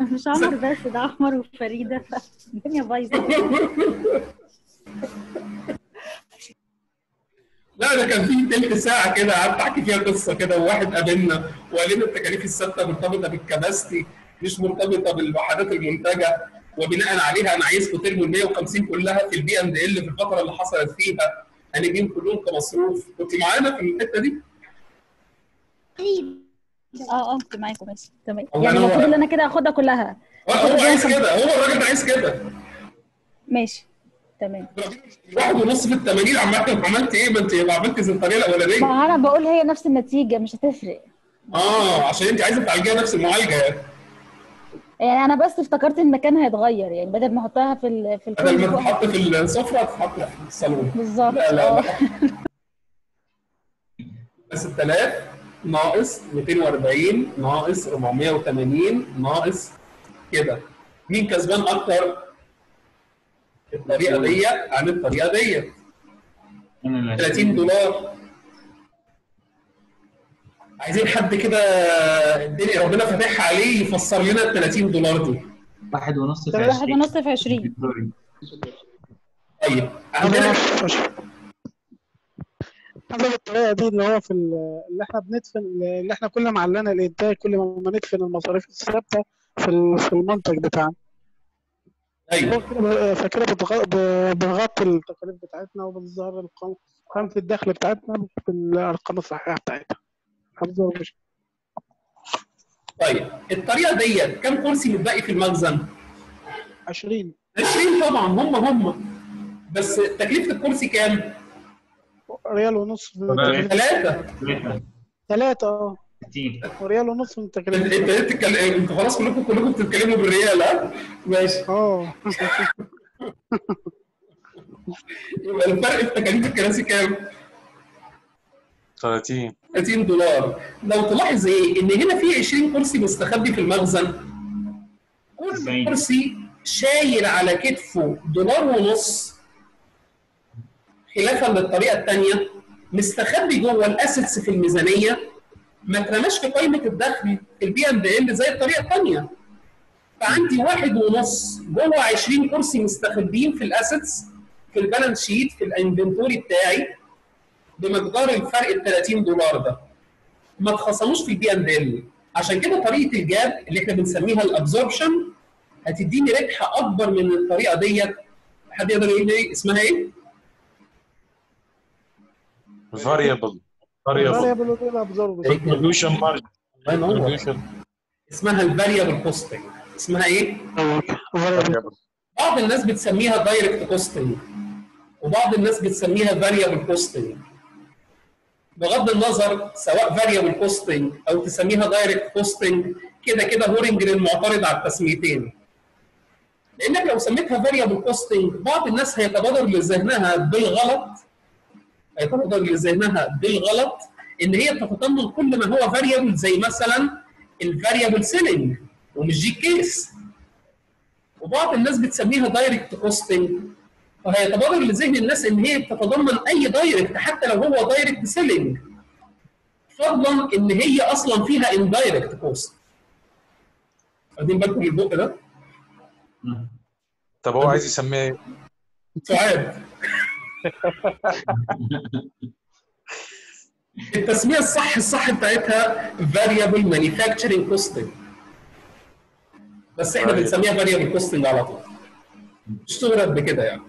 مش عمر بس ده عمر وفريدة. الدنيا بايظة. لا ده كان في تلت ساعة كده قعدت أحكي فيها قصة كده وواحد قابلنا وقال لنا التكاليف الثابتة مرتبطة بالكباستي مش مرتبطة بالوحدات المنتجة وبناء عليها أنا عايزكم ترموا ال 150 كلها في البي أند إل في الفترة اللي حصلت فيها. هنجيب كلهم كمصروف. كنت معانا في الحتة دي؟ آه آه كنت معاكم ماشي. تمام. يعني. المفروض إن أنا كده اخدها كلها. آه، هو عايز كده هو الراجل ده عايز كده. ماشي. تمام. واحد ونص في ال 80 عملت عملت إيه؟ ما أنت عملت الطريقة الاولانيه ما أنا بقول هي نفس النتيجة مش هتفرق. آه عشان أنت عايزة تعالجيها نفس المعالجة يعني. يعني أنا بس افتكرت إن المكان هيتغير يعني بدل ما أحطها في ال في بدل ما تتحط في السفرة تتحط في الصالون. بالظبط. لا لا لا. 6000 ناقص 240 ناقص 480 ناقص كده. مين كسبان أكتر؟ الطريقة دي عن الطريقة دي أنا اللي 30 دولار. عايزين حد كده الدنيا ربنا فاتحها عليه يفسر لنا ال 30 دولار دي واحد ونص في واحد 20 ونص في 20 طيب هذا عندنا هذا بالطريقة دي اللي هو في ال- اللي إحنا بندفن اللي إحنا كل ما علنا الإنتاج كل ما ندفن المصاريف الثابتة في في المنتج بتاعنا. أيوه. فكده بتغ- ب- بنغطي التكاليف بتاعتنا وبنظهر القائمة قائمة الدخل بتاعتنا بالأرقام الصحيحة بتاعتها. طيب الطريقة ديت كم كرسي متبقي في المخزن؟ 20 20 طبعا هم هم. بس تكلفة الكرسي كام؟ ريال ونص. ثلاثة ثلاثة آه. 60 وريال ونص انت انت بتتكلم أنتوا خلاص كلكم كلكم بتتكلموا بالريال ها؟ ماشي. آه. يبقى الفرق في تكاليف الكراسي كام؟ 30 30 دولار. لو تلاحظ إيه إن هنا في 20 كرسي مستخبي في المخزن. كل. كرسي شايل على كتفه دولار ونص. خلافا للطريقة الثانية مستخبي جوه ال assets في الميزانية. ما اترماش في قائمة الدخل ال P and L زي الطريقة الثانية فعندي واحد ونص جوه 20 كرسي مستخبيين في ال assets في ال balance sheet في ال inventory بتاعي بمقدار الفرق ال 30 دولار ده. ما اتخصموش في ال P&L. عشان كده طريقة ال GAAP اللي إحنا بنسميها ال absorption هتديني ربح أكبر من الطريقة ديت. حد يقدر يقول لي اسمها إيه؟ variable ينور contribution اسمها ال variable costing اسمها إيه؟ بعض الناس بتسميها direct costing وبعض الناس بتسميها variable costing بغض النظر سواء variable costing أو تسميها direct costing كده كده هورنجرين معترض على التسميتين. لأنك لو سميتها variable costing بعض الناس هيتبادر لذهنها بالغلط هيتبادر لذهنها بالغلط إن هي بتتضمن كل ما هو variable زي مثلا ال variable selling ومش the case وبعض الناس بتسميها direct costing فهيتبادر لذهن الناس إن هي بتتضمن أي direct حتى لو هو direct selling فضلا إن هي أصلا فيها indirect cost واخدين بالكم من البق ده؟ طب هو عايز يسميها إيه؟ سعاد التسمية الصح الصح بتاعتها variable manufacturing costing. بس إحنا طيب. بنسميها variable costing على طول. اشتهرت بكده يعني.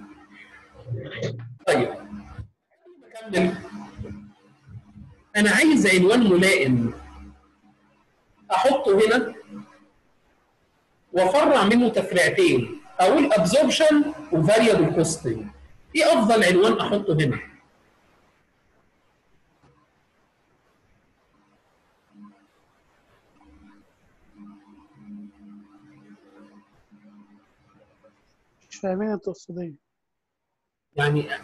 طيب. نكمل. أنا عايز عنوان ملائم. أحطه هنا وأفرع منه تفريعتين. أقول absorption وفاريبل كوستنج إيه أفضل عنوان أحطه هنا. مش فاهمين انت تقصد إيه. يعني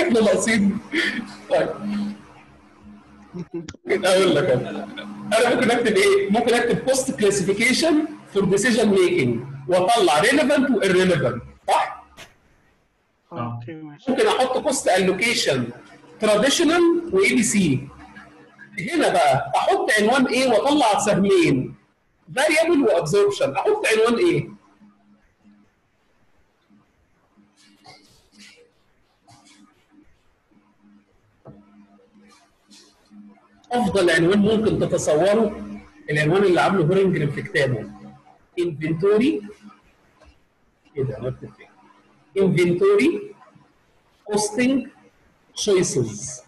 إحنا ناقصين. طيب. أقول لك أنا. أنا ممكن أكتب إيه؟ ممكن أكتب cost classification for decision making واطلع relevant و irrelevant صح؟ okay ماشي ممكن أحط cost allocation traditional و ABC هنا بقى أحط عنوان إيه وأطلع سهمين. variable و absorption أحط عنوان إيه؟ أفضل عنوان ممكن تتصوره العنوان اللي عامله هورنجرين في كتابه. inventory كده نكتب فين inventory costing choices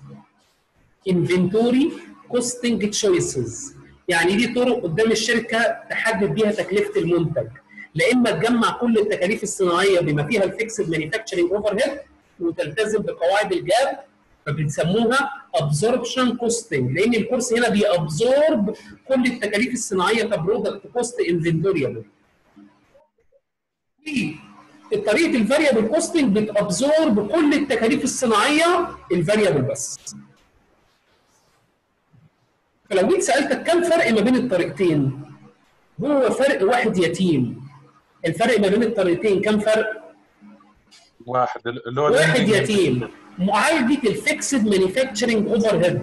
inventory costing choices يعني دي طرق قدام الشركة تحدد بيها تكلفة المنتج. لا إما تجمع كل التكاليف الصناعية بما فيها ال fixed manufacturing overhead وتلتزم بقواعد ال GAAP فبنسموها absorption costing لأن الكورس هنا بي absorb كل التكاليف الصناعية ك product cost inventoriable طريقة ال variable costing بت absorb كل التكاليف الصناعية ال variable بس. فلو جيت سألتك كم فرق ما بين الطريقتين؟ هو فرق واحد يتيم. الفرق ما بين الطريقتين كم فرق؟ واحد اللي هو واحد يتيم. معالجة ال fixed manufacturing overhead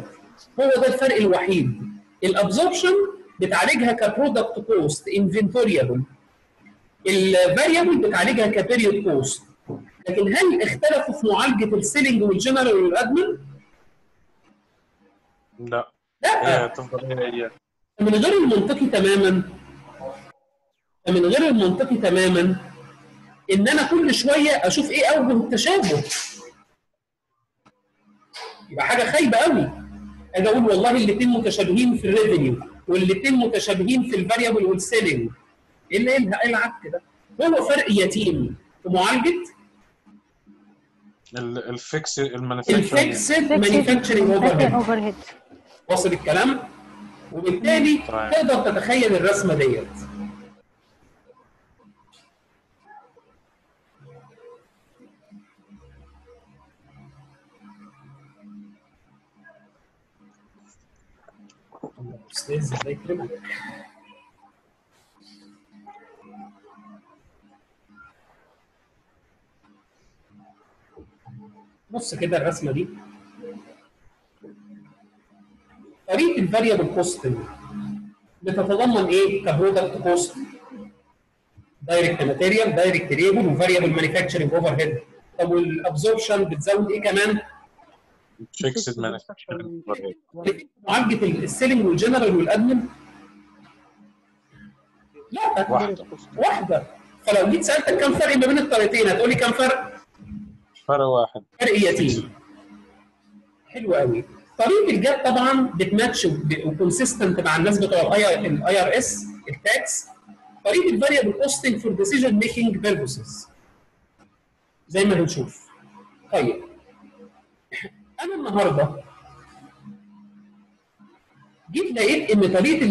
هو ده الفرق الوحيد. ال absorption بتعالجها ك product cost inventoriable ال variable بتعالجها ك period cost لكن هل اختلفوا في معالجة ال selling وال general وال admin؟ لا. لا. هي هي من غير المنطقي تماما من غير المنطقي تماما إن أنا كل شوية أشوف إيه أوجه التشابه. يبقى حاجة خايبة قوي. أجي أقول والله الاثنين متشابهين في ال revenue والاثنين متشابهين في ال variable وال selling إيه اللي إيه العك ده؟ هو فرق يتيم في معالجة؟ ال- ال fixed ال manufacturing ال fixed manufacturing overhead واصل الكلام؟ وبالتالي تمام. تقدر تتخيل الرسمة ديت. أستاذ الله يكرمك بص كده الرسمة دي. طريقه ال variable costing بتتضمن إيه؟ ك product cost direct material direct labor و variable manufacturing overhead طب وال absorption بتزود إيه كمان؟ fixed manufacturing معالجه ال selling وال general وال admin لا واحدة. واحدة. فلو جيت سألتك كم فرق ما بين الطريقتين هتقول لي كم فرق؟ فرق واحد. فرق يتيم. حلو قوي طريقة ال GAAP طبعا بت match و consistent مع الناس بتوع ال IRS ال tax طريقة ال variable costing for decision making purposes زي ما هنشوف طيب. أنا النهارده جيت لقيت إن طريقة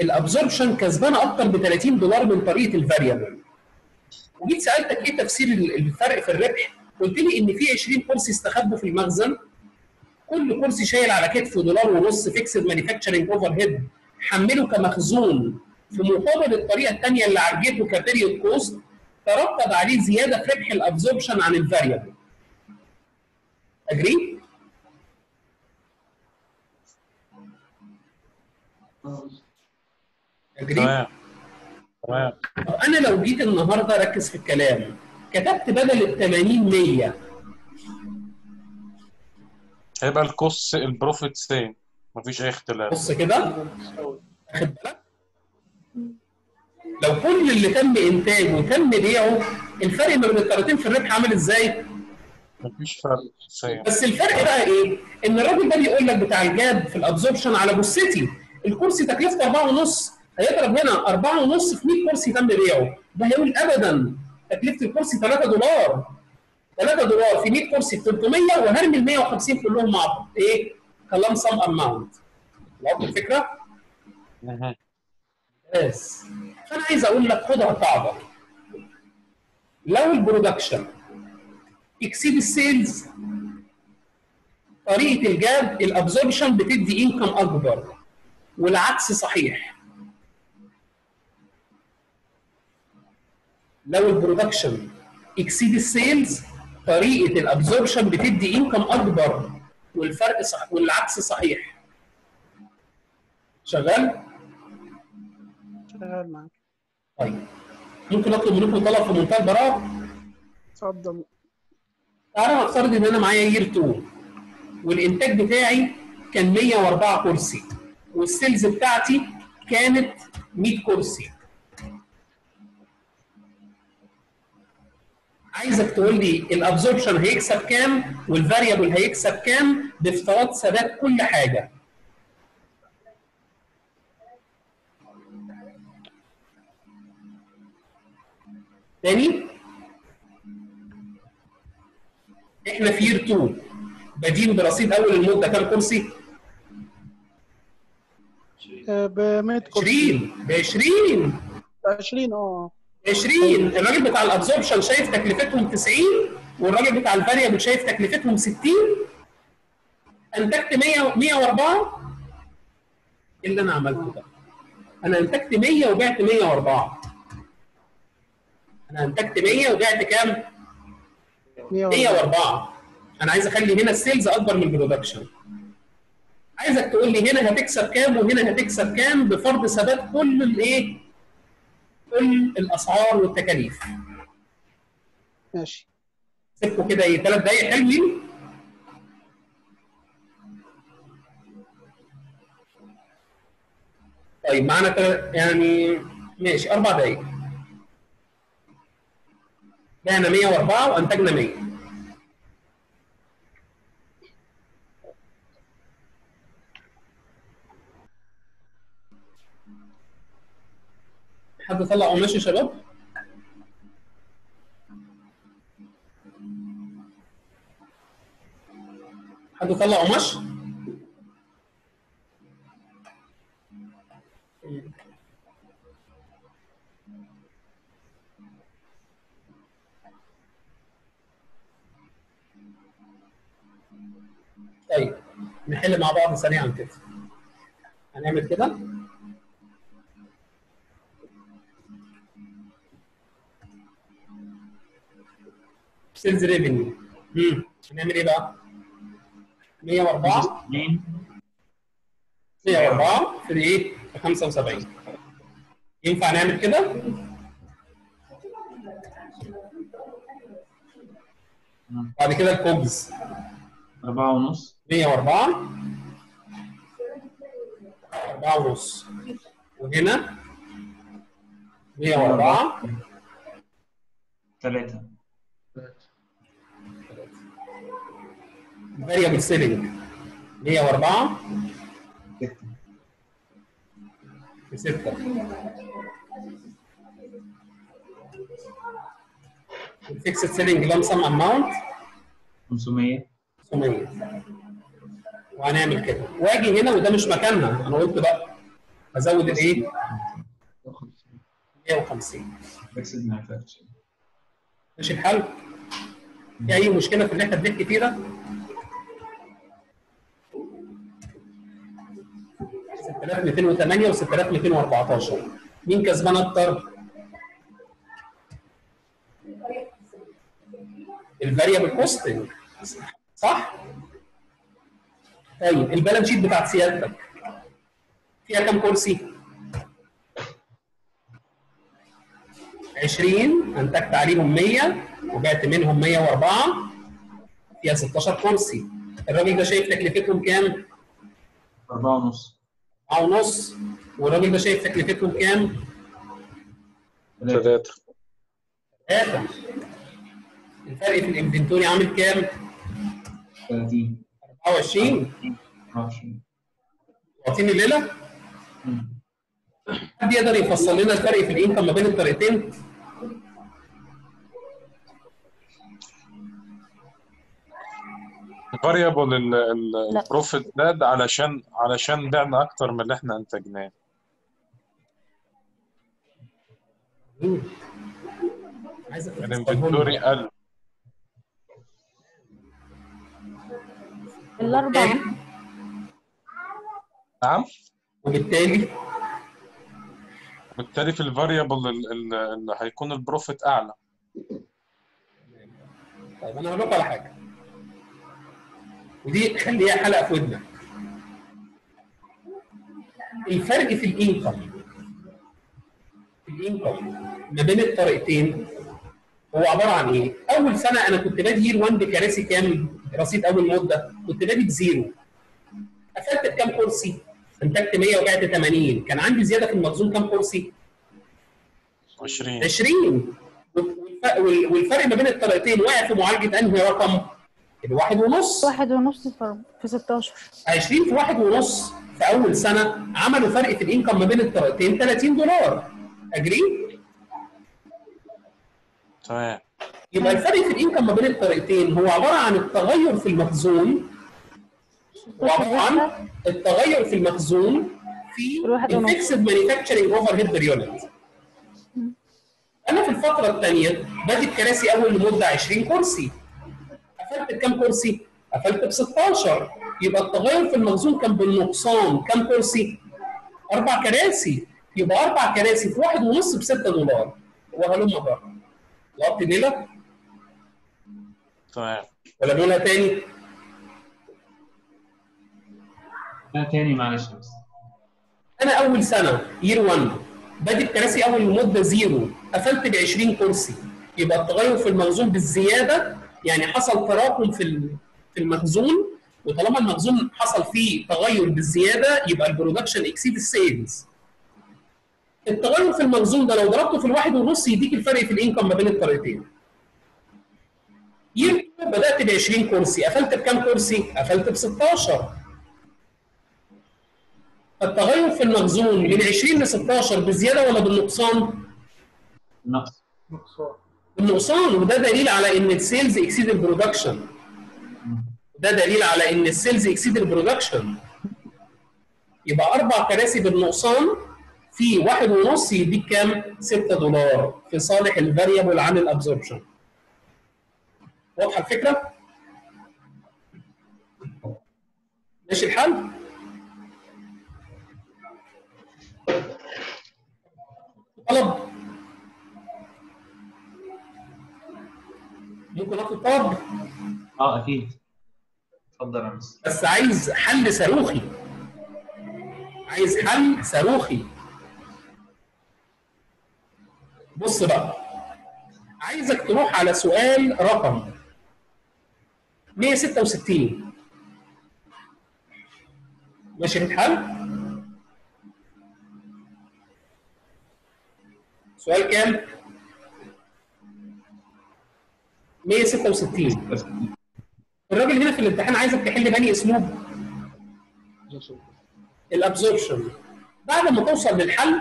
ال absorption كسبانة أكتر ب 30 دولار من طريقة ال variable وجيت سألتك إيه تفسير الفرق في الربح قلت لي إن في 20 كرسي استخبوا في المخزن كل كرسي شايل على كتفه دولار ونص fixed manufacturing overhead حمله كمخزون في مقابل الطريقة الثانية اللي عالجته ك period cost ترتب عليه زيادة في ربح ال absorption عن ال variable أجري. أجري. تمام. تمام. أنا لو جيت النهارده ركز في الكلام كتبت بدل ال 80 100 هيبقى ال cost ال profit same مفيش أي اختلاف. بص كده. واخد بالك؟ لو كل اللي تم إنتاجه وتم بيعه الفرق ما بين الطريقتين في الربح عامل إزاي؟ مفيش فرق بس الفرق بقى إيه؟ إن الراجل ده بيقول لك بتاع ال GAAP في ال absorption على جثتي الكرسي تكلفته 4 ونص هيضرب هنا 4 ونص في 100 كرسي تم بيعه. ده هيقول ابدا تكلفة الكرسي 3 دولار. 3 دولار في 100 كرسي ب 300 وهرمي ال 150 كلهم مع بعض. إيه؟ كلام sum amount واضح الفكرة؟ بس. فأنا عايز أقول لك خدها قاعدة لو ال production exceed ال sales. طريقة ال GAAP ال absorption بتدي income أكبر والعكس صحيح. لو ال production exceed ال sales طريقة ال absorption بتدي income أكبر والفرق صح والعكس صحيح. شغال؟ شغال معاك. طيب. ممكن أطلب منكم طلب في منتهى البراءه اتفضل. تعالى نفترض ان أنا معايا year 2 والإنتاج بتاعي كان 104 كرسي وال sales بتاعتي كانت 100 كرسي. عايزك تقول لي ال absorption هيكسب كام وال variable هيكسب كام بافتراض ثبات كل حاجة؟ تاني؟ إحنا في year 2 بادين برصيد أول المده كام كرسي؟ ب 100 كرسي. 20 ب 20 20 آه. 20 الراجل بتاع ال absorption شايف تكلفتهم 90 والراجل بتاع ال variable شايف تكلفتهم 60 أنتجت 100 104 إيه اللي أنا عملته ده؟ أنا أنتجت 100 وبعت 104 أنا أنتجت 100 وبعت كام؟ 104 أنا عايز أخلي هنا ال sales أكبر من ال production عايزك تقول لي هنا هتكسب كام وهنا هتكسب كام بفرض ثبات كل الإيه؟ كل الأسعار والتكاليف. ماشي. سيبكوا كده إيه ثلاث دقايق حلوين. طيب معانا يعني ماشي أربع دقايق. بعنا 104 وأنتجنا 100 حد طلع قماش يا شباب؟ حد طلع قماش؟ طيب نحل مع بعض سريعا كده. هنعمل كده؟ sales revenue هنعمل إيه بقى؟ 104 104 في إيه؟ في 75 ينفع نعمل كده؟ بعد كده ال COGS. أربعة ونص. 104 4 ونص. وهنا 104 ثلاثة فاريبل سيلينج 104 ستة. في 6 ال fixed selling lump sum amount 500 500 وهنعمل كده. واجي هنا وده مش مكانها أنا قلت بقى أزود الإيه؟ 150 fixed manufacture ماشي الحل؟ في أي مشكلة في اللي إحنا بنحكي فيه ده 6208 و 6214 مين كسبان أكتر؟ ال variable costing صح؟ طيب ال balance sheet بتاعت سيادتك فيها كام كرسي؟ 20 انتجت عليهم 100 وبعت منهم 104 فيها 16 كرسي الراجل ده شايف تكلفتهم كام؟ أربعة ونص 4 ونص والراجل ده شايف تكلفتهم كام؟ ثلاثة 3 الفرق في الإنفنتوري عامل كام؟ 30 24 24 واعطيني الليلة. حد يقدر يفصل لنا الفرق في الإنكم ما بين الطريقتين؟ variable. ال profit زاد علشان علشان بعنا أكتر من اللي إحنا أنتجناه. عايز ال inventory قل. الأربعة. نعم. وبالتالي بالتالي في ال variable اللي هيكون ال profit أعلى. طيب أنا هقول لكم على حاجة. ودي خليها حلقة في ودنك. الفرق في ال income. في ال income ما بين الطريقتين هو عبارة عن إيه؟ أول سنة أنا كنت بادي year 1 بكراسي كام رصيد أول مده؟ كنت بادي ب zero قفلت بكام كرسي؟ انتجت 100 وبعت 80 كان عندي زيادة في المخزون كام كرسي؟ 20 20 والف- وال- والفرق ما بين الطريقتين واقع في معالجة أنهي رقم؟ الواحد ونص واحد ونص في في 16 20 في واحد ونص في أول سنة عملوا فرق في الإنكم ما بين الطريقتين 30 دولار أجري تمام يبقى الفرق في الإنكم ما بين الطريقتين. هو عبارة عن التغير في المخزون وعباره عن التغير في المخزون في. ال fixed manufacturing overhead unit أنا في الفترة الثانية بادي بكراسي أول المدة 20 كرسي. قفلت بكام كرسي؟ قفلت ب 16 يبقى التغير في المخزون كان بالنقصان. كام كرسي؟ أربع كراسي. يبقى أربع كراسي في واحد ونص ب 6 دولار وهلم بره لقطت ليله تمام. ولا نقولها تاني؟ لا تاني معلش بس. أنا أول سنة year 1 بادي بكراسي أول مدة zero قفلت ب 20 كرسي. يبقى التغير في المخزون بالزيادة يعني حصل تراكم في ال- في المخزون. وطالما المخزون حصل فيه تغير بالزيادة يبقى ال production exceed ال sales التغير في المخزون ده لو ضربته في الواحد ونص يديك الفرق في ال income ما بين الطريقتين. year 2 بدأت ب 20 كرسي قفلت بكام كرسي؟ قفلت ب 16 التغير في المخزون من 20 ل 16 بزيادة ولا بالنقصان؟ نقص بالنقصان وده دليل على إن ال sales exceed ال production ده دليل على إن ال sales exceed ال production يبقى أربع كراسي بالنقصان في واحد ونص يديك كام؟ 6 دولار في صالح ال variable عن ال absorption واضحة الفكرة؟ ماشي الحل؟ طلب. ممكن اخد طلب؟ آه أكيد. اتفضل يا مستر. بس عايز حل صاروخي. عايز حل صاروخي. بص بقى. عايزك تروح على سؤال رقم 166 ماشي الحل سؤال كام؟ 166 الراجل هنا في الامتحان عايزك تحل بأنهي اسلوب. ال absorption بعد ما توصل للحل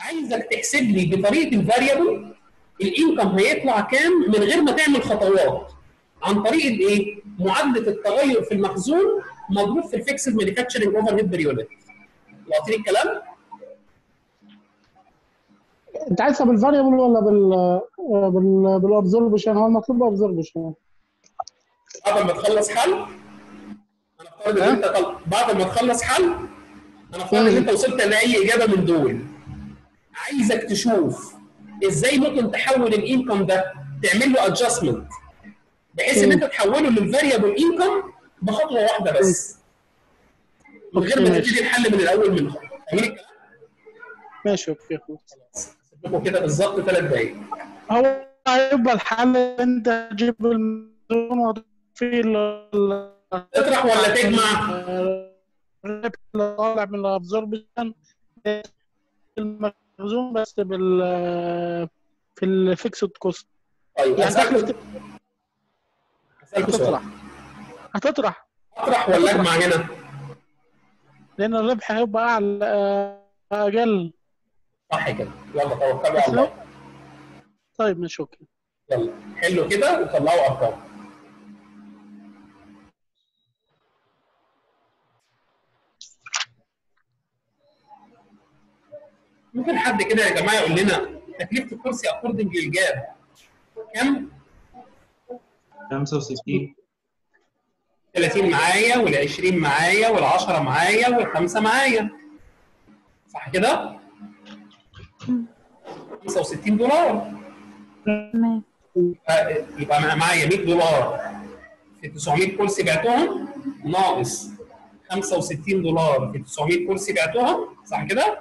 عايزك تحسب لي بطريقة ال variable ال income هيطلع كام من غير ما تعمل خطوات. عن طريق الايه؟ معادله التغير في المخزون مضروب في ال fixed manufacturing overhead per unit واعطيني الكلام؟ انت عايزها بال variable ولا بال بال بال absorption هو المطلوب absorption بعد ما تخلص حل أنا افترض إن أنت طل... بعد ما تخلص حل أنا افترض إن أنت وصلت لأي إجابة من دول. عايزك تشوف إزاي ممكن تحول ال income ده تعمل له adjustment بحيث إن انت تحوله لل variable income بخطوة واحدة بس. من غير ما تبتدي الحل من الأول من فاهمين الكلام؟ ماشي okay. خلاص. كده بالظبط ثلاث دقايق. هو هيبقى الحل أنت تجيب المخزون وتضيف تطرح ولا تجمع؟ طالع من ال absorption. المخزون بس بال في ال fixed cost طيب يعني هسألكوا تكلفة هسألكوا سؤال هتطرح. هتطرح. اطرح ولا أجمع هنا؟ لأن الربح هيبقى أعلى أقل. صح كده. يلا توكلوا على الله. طيب ماشي okay. يلا. حلوا كده وطلعوا أرقام. ممكن حد كده يا جماعة يقول لنا تكلفة الكرسي اكوردنج للجاب كام؟ 65 30 معايا وال20 معايا وال10 معايا والخمسة معايا. صح كده؟ 65 دولار. تمام. يبقى معايا 100 دولار. في 900 كرسي بعتهم؟ ناقص. 65 دولار. في 900 كرسي بعتهم؟ صح كده؟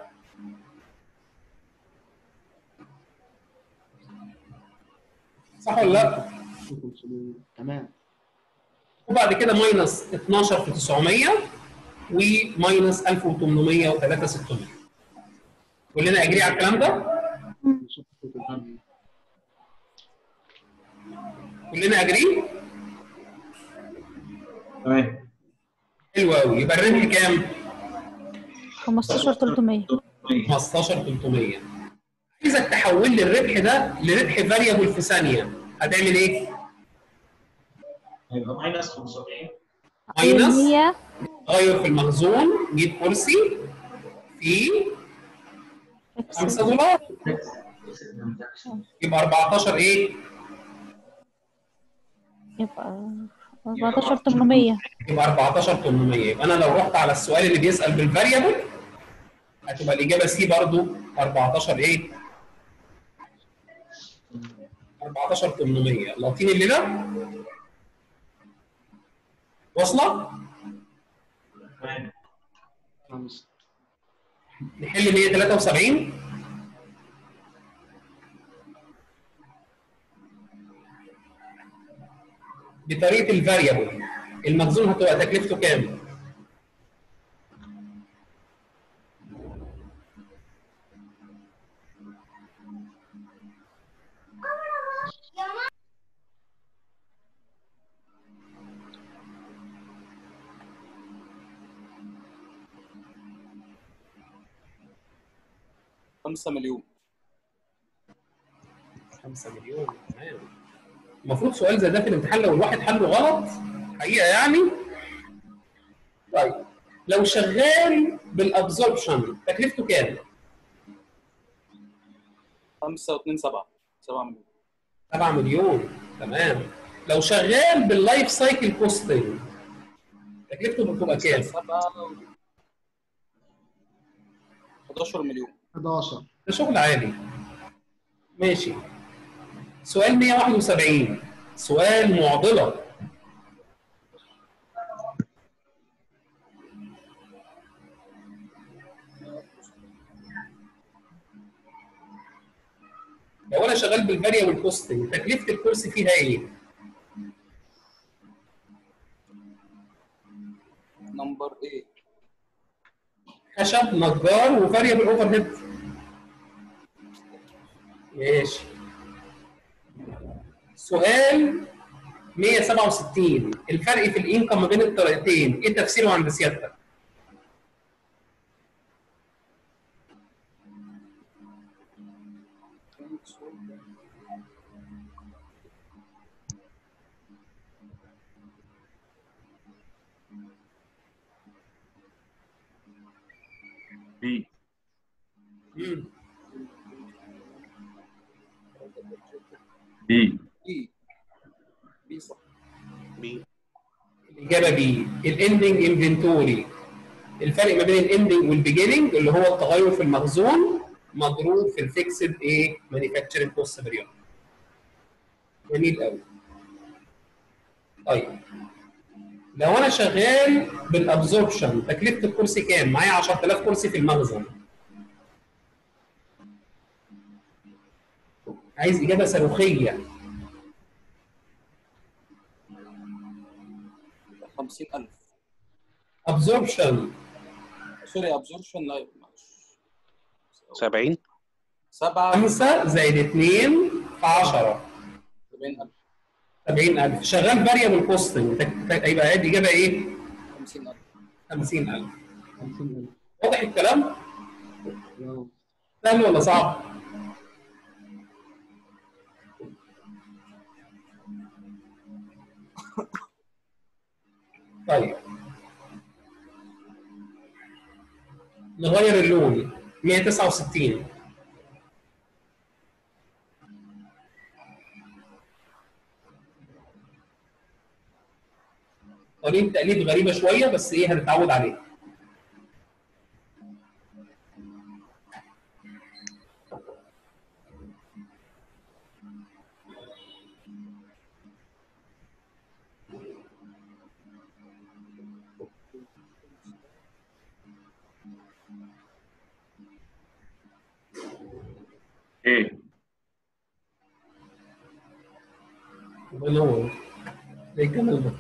صح ولا لا؟ تمام وبعد كده minus 12 في 900 و minus 1800 و3 600 كلنا agree على الكلام ده؟ كلنا agree؟ تمام حلو قوي يبقى الربح كام؟ 15 300 15 300 عايزك تحول لي الربح ده لربح variable في ثانية هتعمل إيه؟ هيبقى minus 75 minus? 100 غير في المخزون جيبت كرسي في 5 دولار. يبقى 14 إيه؟ يبقى 14 800 يبقى 14 800 يبقى أنا لو رحت على السؤال اللي بيسأل بال variable هتبقى الإجابة C برضو 14 إيه؟ 14 800 لاطين اللي ده واصله؟ نحل 173 بطريقة الفاريبل المخزون هتبقى تكلفته كام؟ خمسة مليون. 5 مليون تمام. المفروض سؤال زي ده في الامتحان لو الواحد حله غلط حقيقة يعني؟ طيب لو شغال بال absorption تكلفته كام؟ خمسة واتنين سبعة سبعة مليون. 7 مليون تمام. لو شغال بال life cycle costing تكلفته بتبقى كام؟ سبعة 11 مليون. 11 ده شغل عالي. ماشي. سؤال 171 سؤال معضلة. بقول أنا شغال بال variable costing تكلفة الكورس فيها إيه؟ نمبر إيه خشب نجار وفاريبل اوفر هيد ماشي سؤال 167 الفرق في الإنكم ما بين الطريقتين إيه تفسيره عند سيادتك؟ B مم. B. B. صح. الإجابة B. ال ending inventory الفرق ما بين ال ending وال beginning اللي هو التغير في المخزون مضروب في ال fixed إيه manufacturing cost per unit جميل قوي طيب. لو أنا شغال بال absorption تكلفة الكرسي كام؟ معايا 10000 كرسي في المخزن. عايز إجابة صاروخية. 50000 absorption sorry absorption لا معلش. 70 7 5 زائد 2 في 10 70000 70000 شغال variable costing يبقى ادي إجابة إيه؟ 50000 50000 50000 واضح الكلام؟ سهل ولا صعب؟ طيب. نغير اللون 169 طريقة تقليد غريبة شوية بس إيه هنتعود عليها إيه. الله ينور. إيه الجمال ده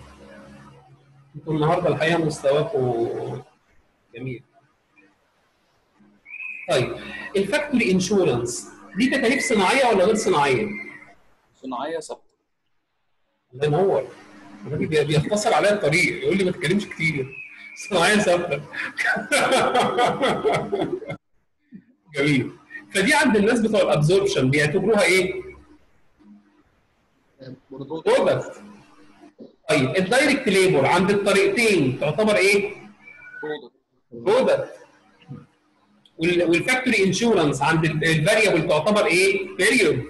أنتوا النهارده الحقيقة مستواكم جميل. طيب ال factory insurance دي تكاليف صناعية ولا غير صناعية؟ صناعية ثابته الله ينور. بيختصر عليا الطريق. يقول لي ما تتكلمش كتير. صناعية ثابته جميل. فدي عند الناس بتوع ال absorption بيعتبروها إيه؟ product طيب ال direct labor عند الطريقتين تعتبر إيه؟ product وال factory insurance عند ال variable تعتبر إيه؟ period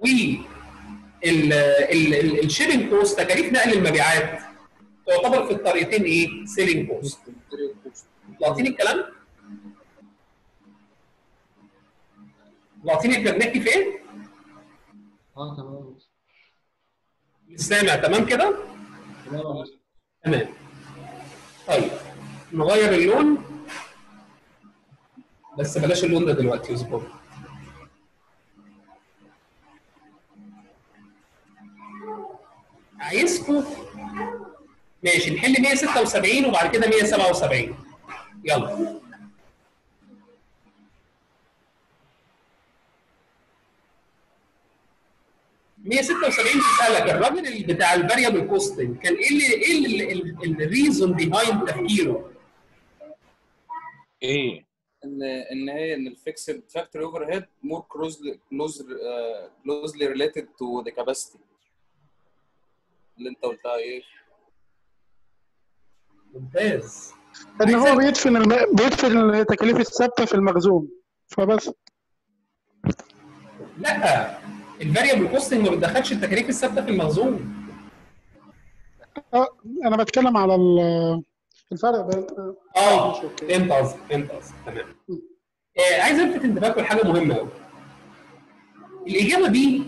و ال shipping cost تكاليف نقل المبيعات تعتبر في الطريقتين إيه؟ selling cost لاقطين الكلام؟ لاقطين إحنا بنحكي في إيه؟ آه تمام. مش سامع تمام كده؟ تمام. تمام. طيب نغير اللون. بس بلاش اللون ده دلوقتي اصبر. عايزكم؟ ماشي نحل 176 وبعد كده 177 يلا. مية ستة وسبعين بتسألك الراجل اللي بتاع ال variable costing كان إيه اللي إيه ال reason behind تفكيره؟ إيه؟ ان إن هي إن ال fixed factory overhead more closely closely related to the capacity اللي أنت قلتها إيه؟ ممتاز. إن هو بيدفن الم... بيدفن التكاليف الثابتة في المخزون. فبس. لا. ال variable costing ما بتدخلش التكاليف الثابتة في المخزون. آه أنا بتكلم على ال- الفرق بين آه فهمت قصدك فهمت قصدك تمام. آه عايز ألفت انتباهكم لحاجه مهمة قوي الإجابة دي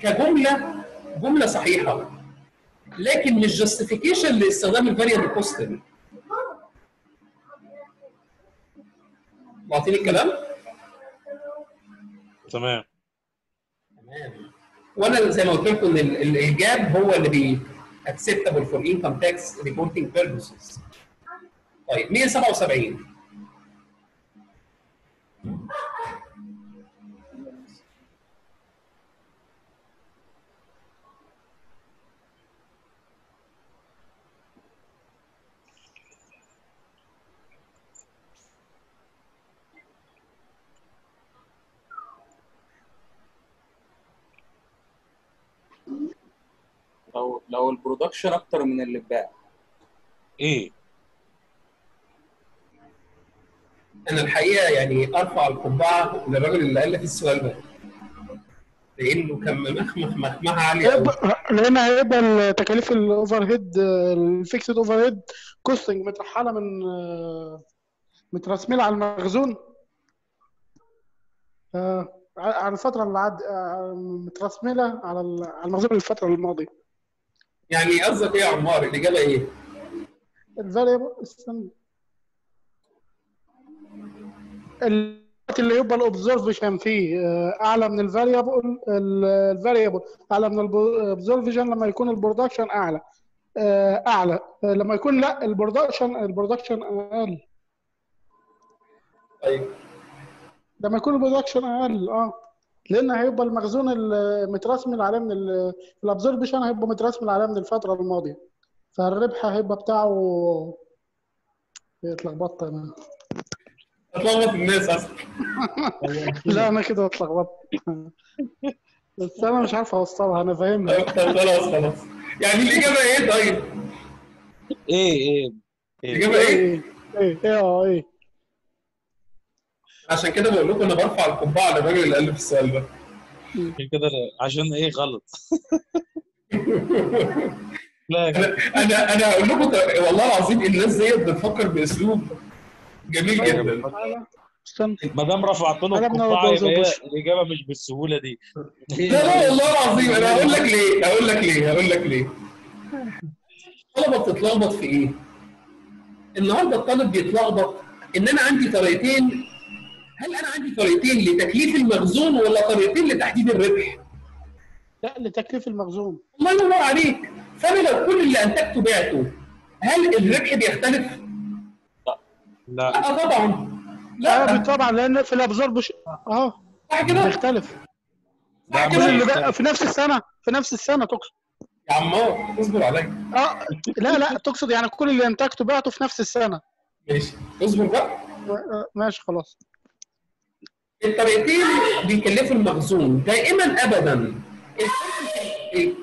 كجملة جملة صحيحة. لكن مش justification لاستخدام ال variable costing واضح الكلام؟ تمام. وأنا زي ما قلت لكم ال GAAP هو اللي بي acceptable for income tax reporting purposes. طيب 177 لو لو ال production أكتر من اللي اتباع. إيه؟ أنا الحقيقة يعني أرفع القبعة للراجل اللي قال لك السؤال ده. لأنه كان ممخمخ مخمخة عالية لأن هيبقى التكاليف ال overhead ال fixed overhead costing مترحلة من آه، مترسملة على المخزون. آه، على الفترة اللي آه، مترسمله على ال- على المخزون الفترة الماضية. يعني قصدك إيه يا عمار؟ الإجابة إيه؟ ال variable استنى. ال- اللي يبقى ال absorption فيه آه، أعلى من ال variable ال variable أعلى من ال absorption لما يكون ال production أعلى. آه، أعلى. آه، لما يكون لا ال production ال production أقل. طيب. لما يكون ال production أقل آه لأن هيبقى المخزون المترسم عليه من ال absorption هيبقى مترسم عليه من الفترة الماضيه فالربح هيبقى بتاعه اتلخبطت أنا اتلخبط الناس أصلا لا أنا كده اتلخبطت بس أنا مش عارف اوصلها أنا فاهمها خلاص خلاص يعني الاجابه إيه طيب؟ إيه إيه إيه الاجابه إيه؟ إيه إيه إيه آه إيه عشان كده بقول لكم أنا برفع القبعة للراجل اللي قال لي في السؤال ده. عشان كده عشان إيه غلط؟ لا أنا أنا أنا هقول لكم والله العظيم الناس ديت بتفكر بأسلوب جميل جدا. استنى. ما دام رفعت له القبعة يبقى. الإجابة مش بالسهولة دي. لا لا والله العظيم أنا هقول لك ليه هقول لك ليه هقول لك ليه. الطلبه بتتلخبط في إيه؟ النهارده الطالب بيتلخبط إن أنا عندي طريقتين هل أنا عندي طريقتين لتكليف المخزون ولا طريقتين لتحديد الربح؟ لا لتكليف المخزون. الله ينور عليك. فأنا لو كل اللي أنتجته بعته هل الربح بيختلف؟ لا. لا. طبعا. آه لا طبعا لأن في الابزوربش آه صح كده؟ بيختلف. لا كل مش اللي. بقى في نفس السنة في نفس السنة تقصد. يا عمار اصبر عليا. آه لا لا تقصد يعني كل اللي أنتجته بعته في نفس السنة. ماشي. اصبر بقى. آه، ماشي خلاص. الطريقتين بيكلفوا المخزون. دائما ابدا.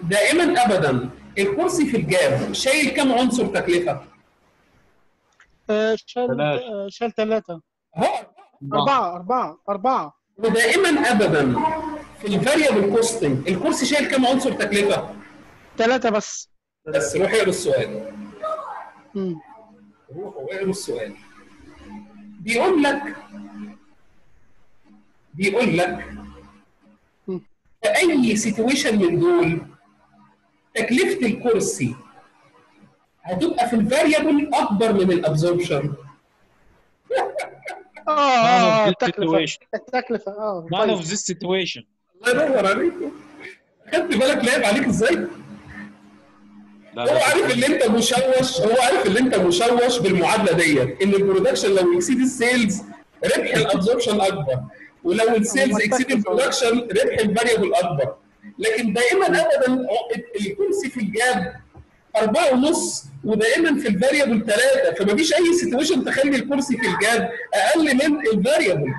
دائما ابدا. الكرسي في الجاب. شايل كم عنصر تكلفة؟ آه، شال ثلاثة. آه، شال ثلاثة. اهو أربعة أربعة أربعة. ودائما ابدا. في ال variable costing الكرسي شايل كم عنصر تكلفة؟ ثلاثة بس. بس روح اقرأ السؤال. روح واقرا السؤال. بيقول لك بيقول لك. في أي situation من دول تكلفة الكرسي هتبقى في ال variable أكبر من ال absorption آه آه التكلفه. التكلفه آه طيب of this situation الله ينور عليك خدت بالك لعب عليك إزاي؟ هو عارف ان أنت مشوش هو عارف ان أنت مشوش بالمعادلة ديت إن ال production لو exceed ال sales ربح ال absorption أكبر ولو ال sales exceed ال production ربح ال variable أكبر. لكن دائما ابدا الكرسي في ال GAAP أربعة ونص ودائما في ال variable ثلاثة فمفيش أي situation تخلي الكرسي في ال GAAP أقل من ال variable.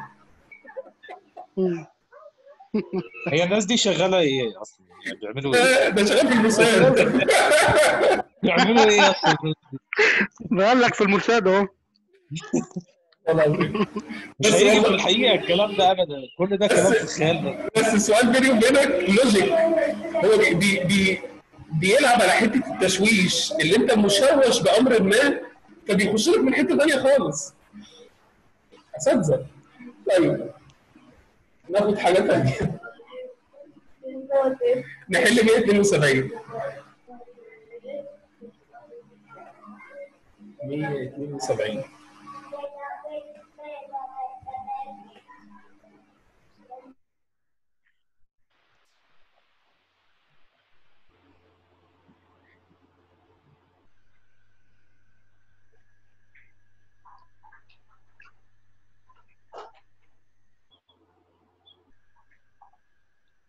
هي الناس دي شغالة إيه أصلا؟ يعني بيعملوا إيه؟ ده شغال في المساعد بيعملوا إيه؟ أصلا؟ بقول لك في العظيم. مش بس والله- في الحقيقة الكلام ده ابدا. كل ده كلام في الخيال ده. بس السؤال بيني وبينك logic هو بي بي بيلعب على حتة التشويش اللي أنت مشوش بأمر ما فبيخش لك من حتة ثانية خالص. أساتذة. طيب. ناخد حاجة ثانية نحل 172 172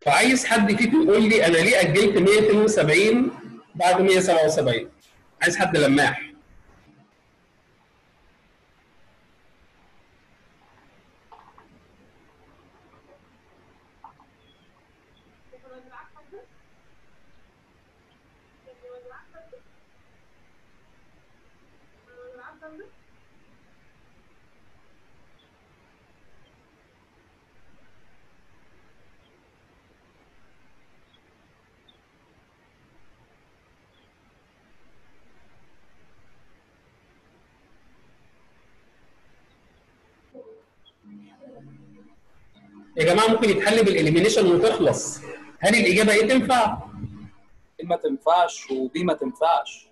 فعايز حد فيكم يقول لي أنا ليه أجلت 172 بعد 177 عايز حد لماح. جماعة ممكن يتحل بال elimination وتخلص. هل الإجابة A تنفع؟ دي ما تنفعش ودي ما تنفعش.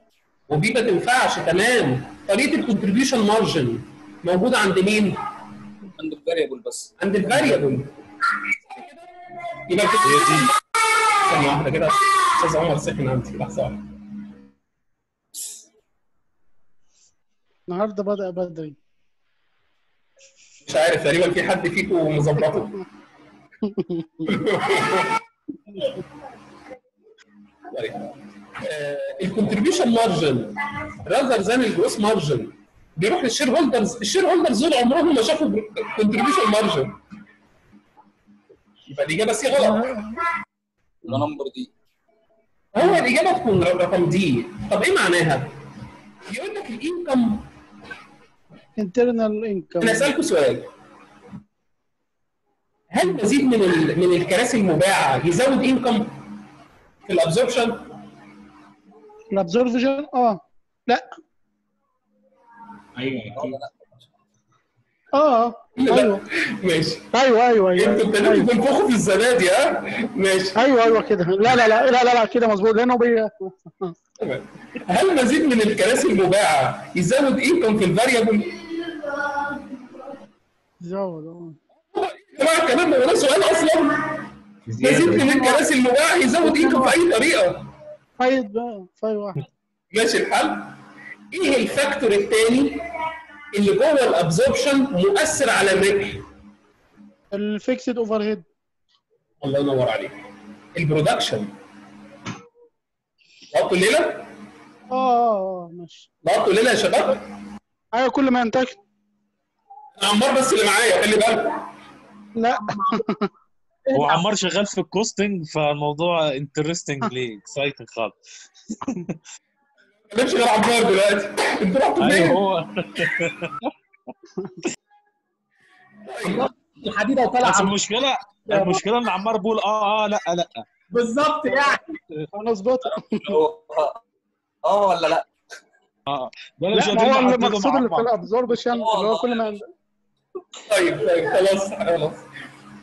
و B ما تنفعش تمام. طريقة ال contribution margin موجودة عند مين؟ عند ال variable بس. عند ال variable يبقى كده ثانية واحدة كده. أستاذ عمر سخن عندي لحظه واحدة. النهارده بدأ بدري. مش عارف تقريبا في حد فيكم مظبطه. ال contribution margin rather than ال gross margin بيروح لل shareholders ال shareholders دول عمرهم ما شافوا contribution margin يبقى الاجابه C غلط يبقى number D هو الاجابه تكون رقم D طب إيه معناها؟ يقول لك ال income. Internal income. أنا أسألكم سؤال. هل مزيد من ال... من الكراسي المباعة يزود income في ال absorption؟ ال absorption آه. لا. أيوه أكيد. آه. أيوه. ماشي. أيوه أيوه أيوه. أنتوا ابتديتوا تنفخوا في الزبادي ها؟ ماشي. أيوه أيوه كده. لا لا لا لا لا, لا كده مظبوط لأنه بي تمام. هل مزيد من الكراسي المباعة يزود income في ال variable؟ زود آه. يا جماعة الكلام ده سؤال أصلا. مزيد من الكراسي المباعه يزود income في أي طريقة. فايد بقى فايد واحد. ماشي الحل؟ إيه ال factor الثاني اللي جوه ال absorption مؤثر على الربح؟ ال fixed overhead الله ينور عليك. ال production لقطوا الليلة؟ آه آه آه ماشي. لقطوا الليلة يا شباب؟ أيوه كل ما أنا عمار بس اللي معايا خلي بالك. لا. هو عمار شغال في ال costing فالموضوع interesting ليه exciting خالص. ما غير عمار دلوقتي. أنتوا رحتوا أيوه فين؟ هو. الحديده وطلع بس المشكلة المشكلة إن عمار بيقول آه آه لأ لأ. بالظبط يعني. هنظبط هو آه ولا لأ؟ آه. ده لا مش ما هو المقصود اللي في. ال absorption اللي هو كل ما طيب طيب خلاص خلاص.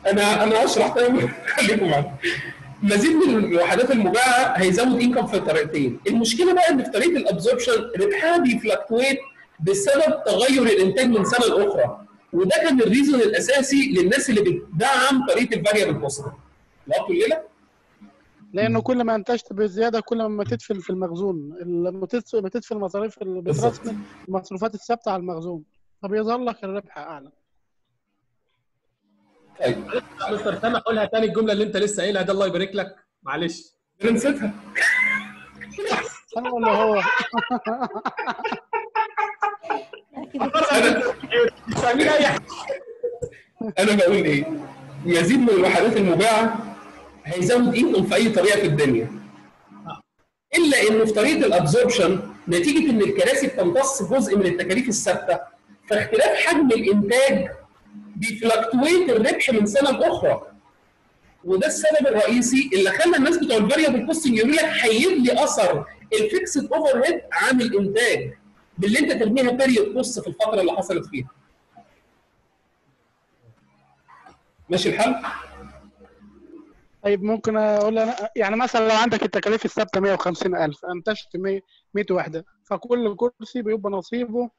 أنا أنا هشرح تاني خليكم معايا. مزيد من الوحدات المباعة هيزود income في طريقتين المشكلة بقى إن في طريقة ال absorption ربحها بي fluctuate بسبب تغير الإنتاج من سنة لأخرى. وده كان ال reason الأساسي للناس اللي بتدعم طريقة ال variable cost لقطوا الليلة لأنه كل ما انتجت بزيادة كل ما تدفن في المخزون. لما تدف- لما تدفن المصاريف اللي بترسم المصروفات الثابتة على المخزون. فبيظهر لك الربح أعلى. طيب. مستر سامح قولها تاني الجملة اللي انت لسه قايلها ده الله يبارك لك. معلش. أنا نسيتها أنا ولا هو. أنا بقول إيه؟ مزيد من الوحدات المباعة هيزود income في أي طريقة في الدنيا. إلا إنه في طريقة ال absorption نتيجة إن الكراسي بتمتص جزء من التكاليف الثابتة. فاختلاف حجم الإنتاج بي fluctuate الربح من سنة لأخرى وده السبب الرئيسي اللي خلى الناس بتوع ال variable costing يقولوا لك حيد لي أثر ال fixed overhead عن الإنتاج باللي أنت ترميها period cost في الفترة اللي حصلت فيها ماشي الحل؟ طيب ممكن أقول أنا يعني مثلا لو عندك التكاليف الثابتة 150000 أنتجت 100 100 وحده فكل كرسي بيبقى نصيبه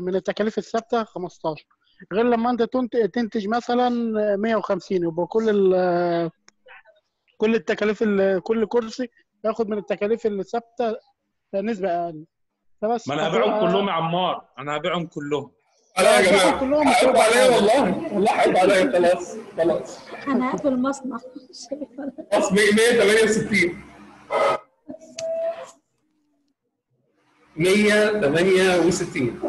من التكاليف الثابتة 15 غير لما انت تنت- تنتج مثلا 150 يبقى كل ال- كل التكاليف ال- كل كرسي ياخد من التكاليف الثابتة نسبة أقل. فبس ما أنا هبيعهم كلهم يا عمار. أنا هبيعهم كلهم. عليا يا جماعة كلهم ربع عليا. والله. والله حقكم عليا خلاص خلاص. أنا هقفل مصنع. خلاص 168 168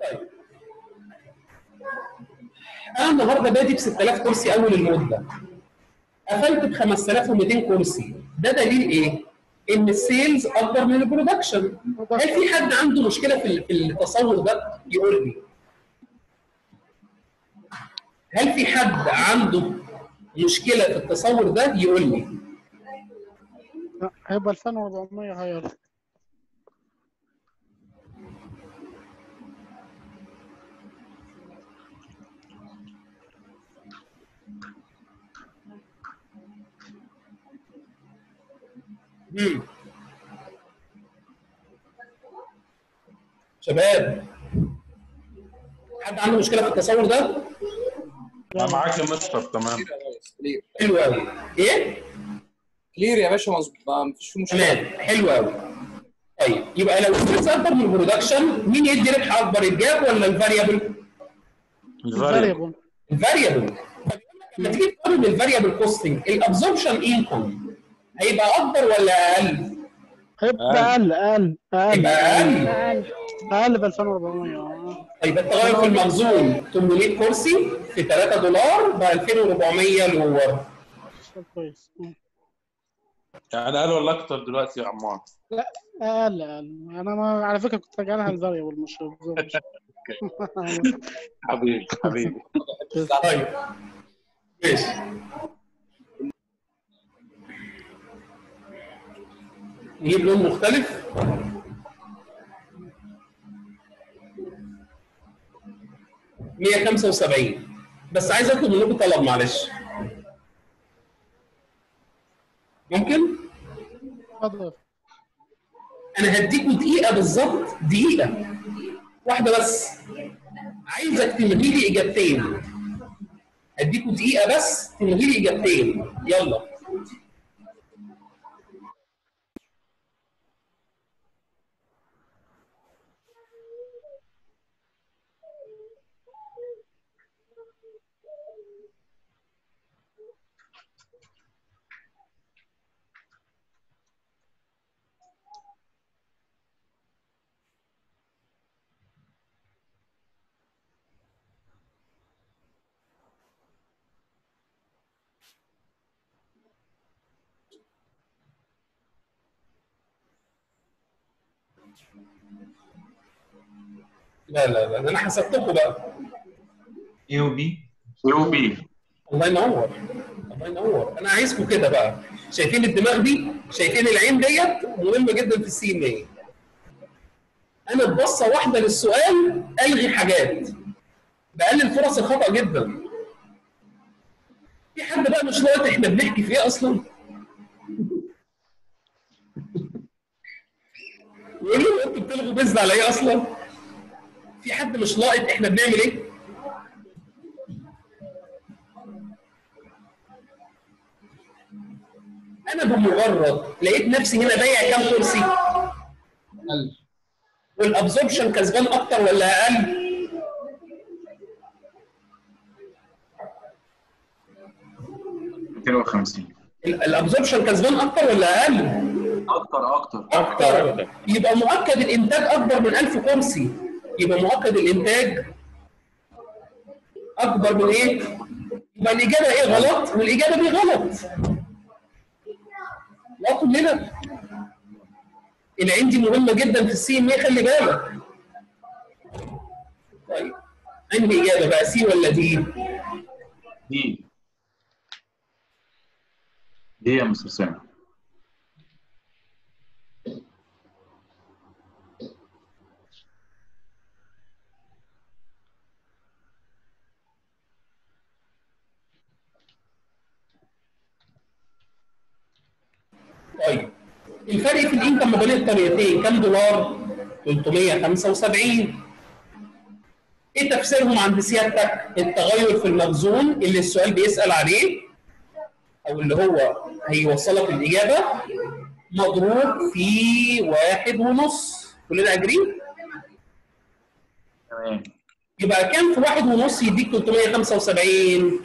طيب. أنا النهارده بادئ ب 6000 كرسي أول المدة. قفلت ب 5200 كرسي. ده دليل إيه؟ إن ال sales أكبر من ال production. هل في حد عنده مشكلة في التصور ده؟ يقول لي. هل في حد عنده مشكلة في التصور ده يقول لي هيبقى 2400 هير مم. شباب حد عنده مشكلة في التصور ده؟ أنا معاك يا مستر تمام. حلو قوي إيه؟ clear يا باشا مظبوط. ما مفيش فيه مشكلة. تمام. حلو قوي طيب يبقى لو ال sales أكبر من ال production مين يدي ربح أكبر ال GAAP ولا ال variable؟ ال variable ال variable لما تيجي تقارن ال variable costing ال absorption income هيبقى أكبر ولا أقل؟ هيبقى أقل أقل أقل. أقل. أقل ب 2400 آه. طيب التغير في المخزون 800 كرسي في 3 دولار ب 2400 lower كويس. يعني أقل ولا أكتر دلوقتي يا عمار؟ لا أقل أقل. أنا ما على فكرة كنت راجعها مش ال absorption حبيبي حبيبي. طيب ماشي. نجيب لون مختلف. مية خمسة وسبعين. بس عايز اطلب منكم طلب معلش. ممكن؟ اتفضل. أنا هديكوا دقيقة بالظبط دقيقة. واحدة بس. عايزك تملي لي إجابتين. هديكوا دقيقة بس تملي لي إجابتين. يلا. لا لا لا أنا حسبتكم بقى. A و B؟ يو B الله ينور الله ينور. أنا عايزكم كده بقى. شايفين الدماغ دي؟ شايفين العين ديت؟ مهمة جدا في ال CMA أنا ببصة واحدة للسؤال ألغي حاجات. بقلل فرص الخطأ جدا. في حد بقى مش لاقط إحنا بنحكي في إيه أصلا؟ يقول له أنتوا بتلغوا based على إيه أصلا؟ في حد مش لاقط إحنا بنعمل إيه؟ أنا بمجرد لقيت نفسي هنا بايع كام كرسي. وال absorption كسبان أكتر ولا أقل؟ ال absorption كسبان أكتر ولا أقل؟ أكتر أكتر. أكتر. يبقى مؤكد الإنتاج أكبر من 1000 كرسي. يبقى مؤكد الإنتاج أكبر من إيه؟ يبقى الإجابة إيه؟ غلط. والإجابة دي غلط. لا كلنا. العين دي مهمة جدا في ال CM خلي بالك. طيب. أنهي إجابة بقى؟ C ولا D؟ دي. دي يا مستر سامي. طيب. الفرق في الإنكم ما بين الطريقتين كام دولار؟ 375 إيه تفسيرهم عند سيادتك؟ التغير في المخزون اللي السؤال بيسأل عليه أو اللي هو هيوصلك الإجابة؟ مضروب في واحد ونص. كلنا أجرين؟ تمام. يبقى كام في واحد ونص يديك 375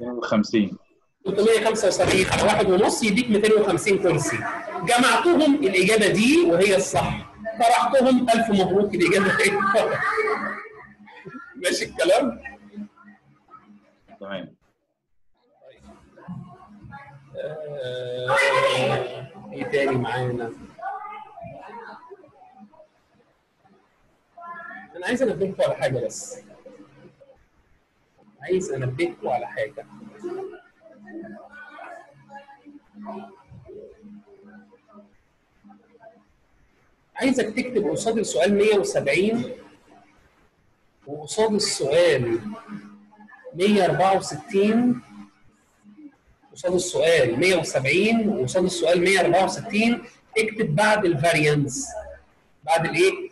250 375 على واحد ونص يديك 250 كرسي. جمعتهم الإجابة دي وهي الصح. طرحتهم ألف مبروك الإجابة هي ماشي الكلام؟ تمام. آه، إيه تاني معانا؟ أنا عايز انبهكم على حاجة بس. عايز انبهكم على حاجة. عايزك تكتب قصاد السؤال 170 وقصاد السؤال 164 قصاد السؤال 170 وقصاد السؤال 164 اكتب بعد ال variance بعد الايه؟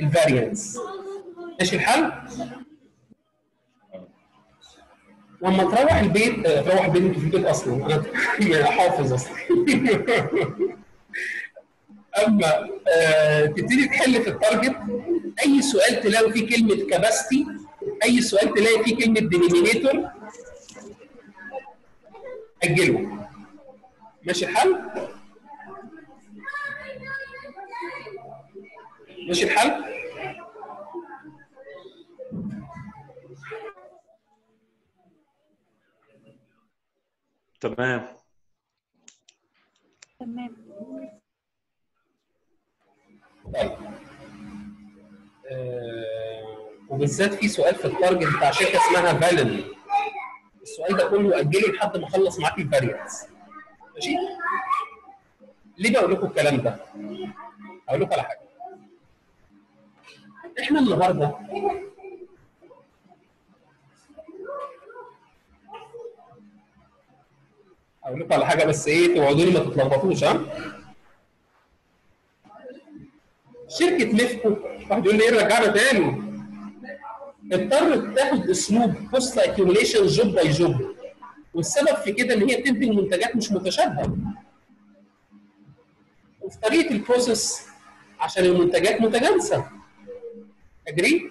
الفاريانس ماشي الحل؟ لما تروح البيت آه، تروح البيت انت في البيت أصلا أنا حافظ أصلا أما آه تبتدي تحل في ال target أي سؤال تلاقي فيه كلمة capacity أي سؤال تلاقي فيه كلمة denominator أجله ماشي الحل؟ ماشي الحل؟ تمام. تمام. طيب آه، وبالذات في سؤال في ال target بتاع شركة اسمها فالن السؤال ده كله أجله لحد ما أخلص معاك ال variance. ماشي؟ ليه بقول لكم الكلام ده؟ هقول لكم على حاجة. إحنا النهارده هقول لكم على حاجة بس إيه توعدوني ما تتلخبطوش ها؟ شركة ميفكو واحد يقول لي إيه رجعنا تاني؟ اضطرت تاخد أسلوب cost accumulation job by job والسبب في كده إن هي بتنتج منتجات مش متشابهة. وفي طريقة ال process عشان المنتجات متجانسة. أجري؟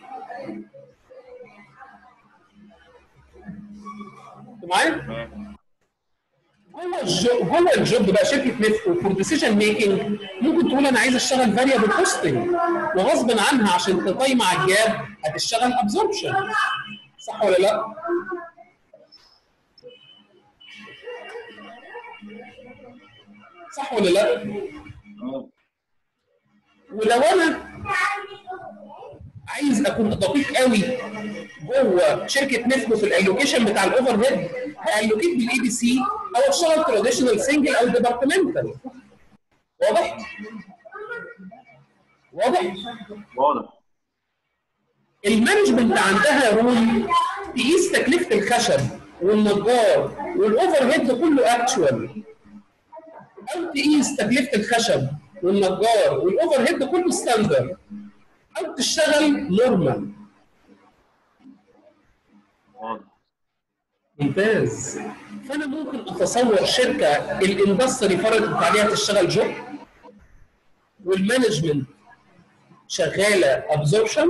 معايا؟ جوه ال job جوه ال job بقى شركه ميفكو for decision making ممكن تقول أنا عايز أشتغل variable costing وغصب عنها عشان تقيم على ال GAAP هتشتغل absorption صح ولا لا؟ صح ولا لا؟ ولو أنا عايز أكون دقيق قوي جوه شركة ميفكو في ال allocation بتاع ال overhead ه allocate بال ABC أو أشتغل traditional single أو departmental واضح؟ واضح؟ واضح ال management عندها room تقيس تكلفه الخشب والنجار وال overhead كله actual أو تقيس تكلفه الخشب والنجار وال overhead كله standard أو تشتغل normal ممتاز. فأنا ممكن أتصور شركة ال industry فرضت عليها تشتغل job وال management شغالة absorption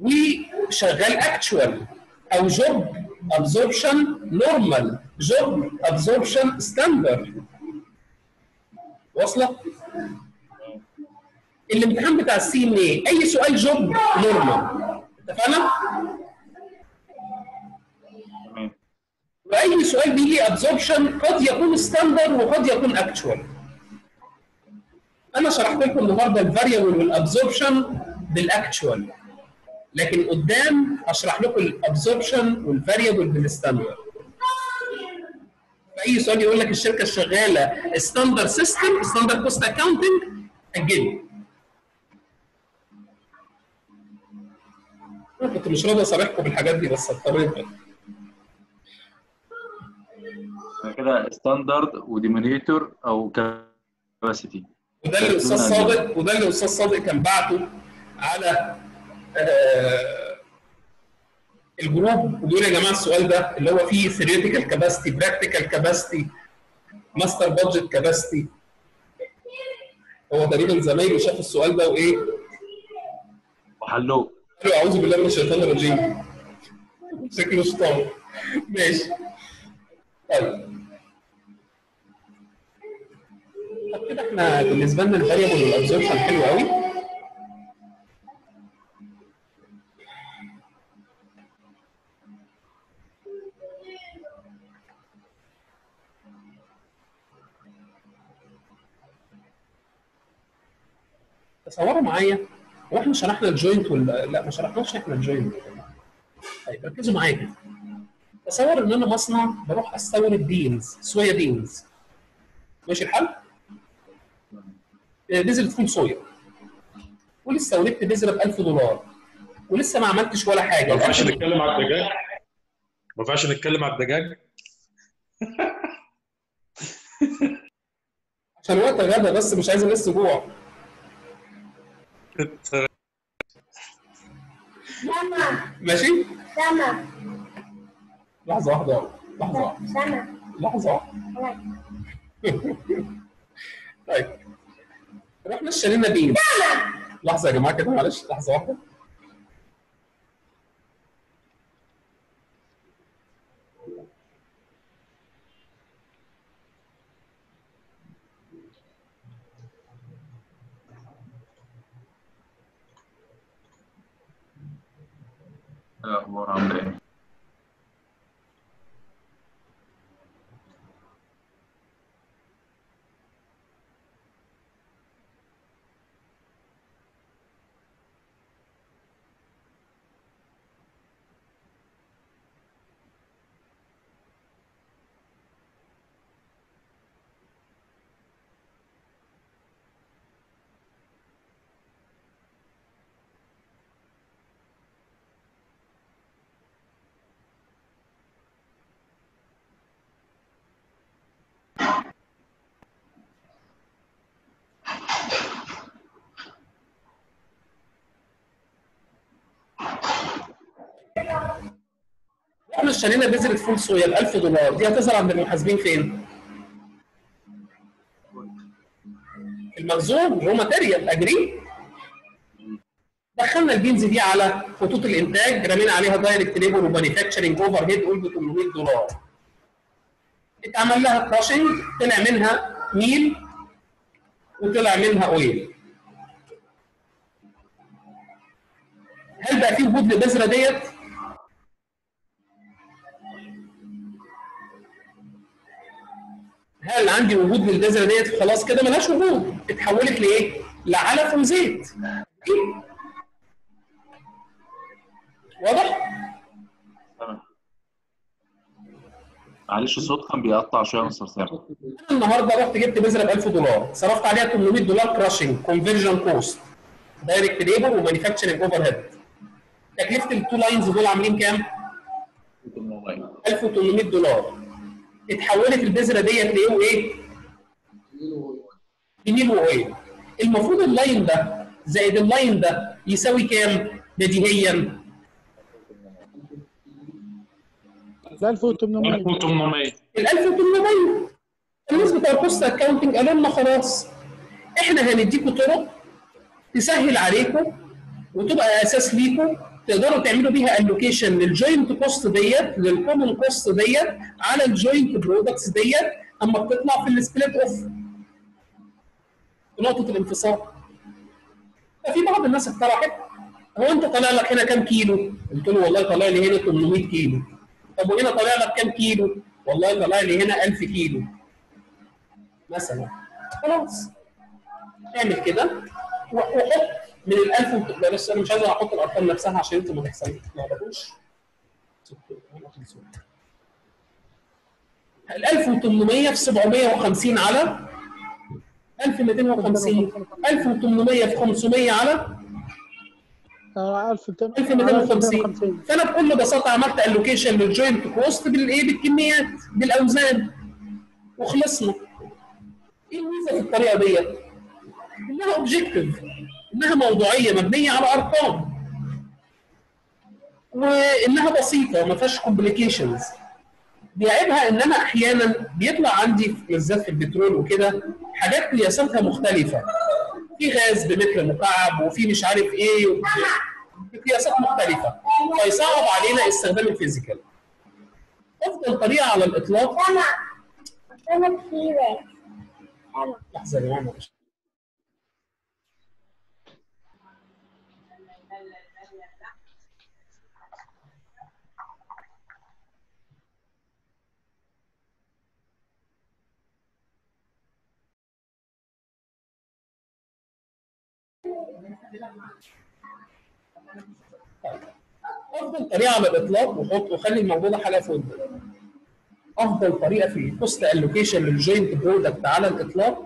وشغال actual أو job absorption normal job absorption standard واصلة؟ الامتحان بتاع ال CMA أي سؤال job normal اتفقنا؟ وأي سؤال بيجي absorption قد يكون standard وقد يكون actual أنا شرحت لكم النهارده ال variable وال absorption بال actual لكن قدام هشرح لكم ال absorption وال variable بال standard فأي سؤال يقول لك الشركة الشغاله standard system standard cost accounting اجله أنا كنت مش راضي أصارحكم بالحاجات دي بس اضطريت. كده standard و denominator أو capacity وده اللي الاستاذ صادق وده اللي الاستاذ صادق كان بعته على آه، الجروب. وبيقول يا جماعة السؤال ده اللي هو فيه theoretical capacity practical capacity master budget capacity هو تقريبا زمايله شاف السؤال ده وإيه؟ وحلوه. قالوا أعوذ بالله من الشيطان الرجيم. شكله شيطان ماشي طيب. طب كده إحنا بالنسبة لنا ال variable وال absorption حلو قوي تصوروا معايا؟ هو إحنا شرحنا ال joint ولا لا ما شرحناش إحنا ال joint طيب ركزوا معايا. كده تصور إن أنا مصنع بروح أستورد beans soya beans ماشي الحال؟ آه، بذرة فول صويا. ولسه استوردت بذرة ب 1000 دولار. ولسه ما عملتش ولا حاجة. ما ينفعش نتكلم على الدجاج؟ ما ينفعش نتكلم على الدجاج؟ عشان وقت غدا بس مش عايز الناس تجوع. سما ماشي؟ سما لحظة واحدة. لحظة. واحدة سما لحظة. واحدة طيب. رحنا اشترينا بين لحظة يا جماعة كده معلش. لحظة واحدة. إيه إحنا اشترينا بذرة فول صويا ب 1000 دولار. دي هتظهر عند المحاسبين فين؟ في المخزون. raw material. أجري. دخلنا ال beans دي على خطوط الإنتاج. رمينا عليها direct labor و manufacturing overhead قول ب 800 دولار. اتعمل لها crushing طلع منها meal. وطلع منها oil هل بقى في وجود للبذره ديت؟ هل عندي وجود للبذره ديت؟ خلاص كده ملهاش وجود. اتحولت لإيه؟ لعلف وزيت. واضح؟ تمام. معلش الصوت كان بيقطع شوية من الصرصار أنا النهارده رحت جبت بذره ب 1000 دولار. صرفت عليها 800 دولار crushing conversion cost direct labor و manufacturing overhead تكلفة ال two lines دول عاملين كام؟ 1800 دولار. اتحولت البذرة ديت لإيه وإيه؟ ل meal و oil المفروض ال line ده زائد ال line ده يساوي كام؟ بديهيا؟ ال 1800 1800 ال 1800 الناس بتوع ال cost accounting قالوا لنا خلاص إحنا هنديكم طرق تسهل عليكم وتبقى أساس ليكم تقدروا تعملوا بيها allocation لل joint cost ديت لل common cost ديت على ال joint products ديت أما بتطلع في ال split off نقطة الانفصال. ففي بعض الناس اقترحت هو أنت طالع لك هنا كام كيلو؟ قلت له والله طالع لي هنا 800 كيلو. طب وهنا طالع لك كام كيلو؟ والله طالع لي هنا 1000 كيلو. مثلا. خلاص. اعمل كده. وحط من ال 1000 وت- لا، بس أنا مش عايز أحط الأرقام نفسها عشان أنتوا ما تحسبوش ما تعرفوش ال 1800 في 750 على 1250 1800 في 500 على آه، 1250 1250 فأنا بكل بساطة عملت allocation لل joint cost بالايه بالكميات بالأوزان. وخلصنا. إيه الميزة في الطريقة ديت؟ إنها objective إنها موضوعية مبنية على أرقام. وإنها بسيطة وما فيهاش complications بيعيبها ان انا أحيانا بيطلع عندي بالذات في البترول وكده حاجات قياساتها مختلفة. في غاز بمتر مكعب وفي مش عارف إيه بقياسات مختلفة. فيصعب علينا استخدام الفيزيكال. أفضل طريقة على الإطلاق. أنا كتير لحظة يا جماعة أفضل طريقة على الإطلاق وحط وخلي الموضوع ده حاجة ودنك أفضل طريقة في ال cost allocation لل joint product على الإطلاق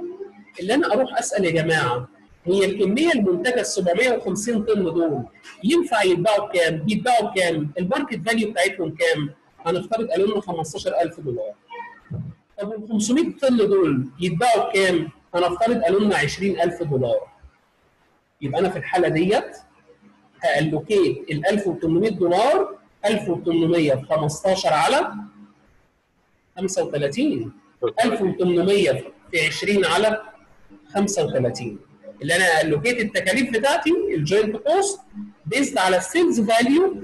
اللي أنا أروح أسأل يا جماعة هي الكمية المنتجة ال 750 طن دول ينفع يتباعوا بكام؟ يتباعوا بكام؟ ال market value بتاعتهم كام؟ هنفترض قالوا لنا 15000 دولار. طب ال 500 طن دول يتباعوا بكام؟ هنفترض قالوا لنا 20000 دولار. يبقى أنا في الحالة ديت ه allocate ال 1800 دولار 1800 في 15 على 35 1800 في 20 على 35 اللي أنا allocate التكاليف بتاعتي ال joint cost based على ال sales value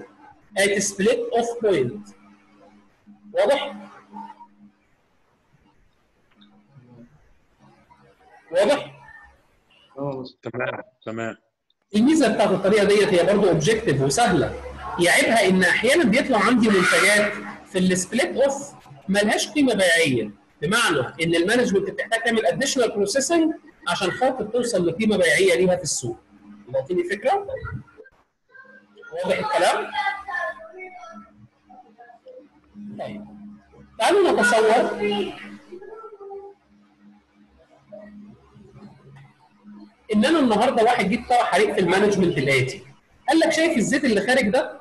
at split off point واضح؟ واضح؟ تمام تمام. الميزة بتاعت الطريقة ديت هي برضه objective وسهلة. يعيبها إن أحيانا بيطلع عندي منتجات في ال split off ملهاش قيمة بيعية. بمعنى إن ال management بتحتاج تعمل additional processing عشان خاطر توصل لقيمة بيعية ليها في السوق. واعطيني فكرة؟ واضح الكلام؟ طيب. تعالوا نتصور. إن أنا النهارده واحد جيت طرح عليك في ال management الاتي قال لك شايف الزيت اللي خارج ده؟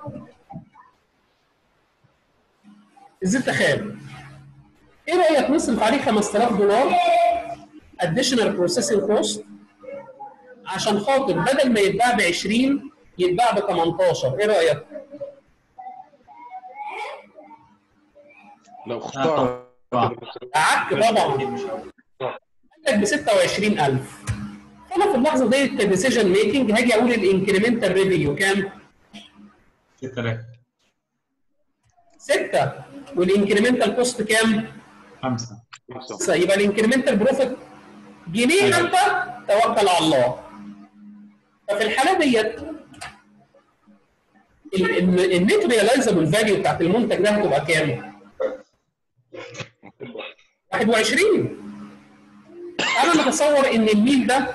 الزيت ده خام. إيه رأيك نصرف عليه 5000 دولار additional processing cost عشان خاطر بدل ما يتباع ب 20 يتباع ب 18 إيه رأيك؟ لو اختار. قعدت طبعا. قال لك ب 26000 فانا في اللحظة ديت ك decision making هاجي أقول ال incremental revenue كام؟ 6000 6 وال incremental cost كام؟ 5 يبقى ال incremental profit جنيه أنت توكل على الله. ففي الحالة ديت ال net realizable value بتاعت المنتج ده هتبقى كام؟ 21 أنا نتصور إن ال meal ده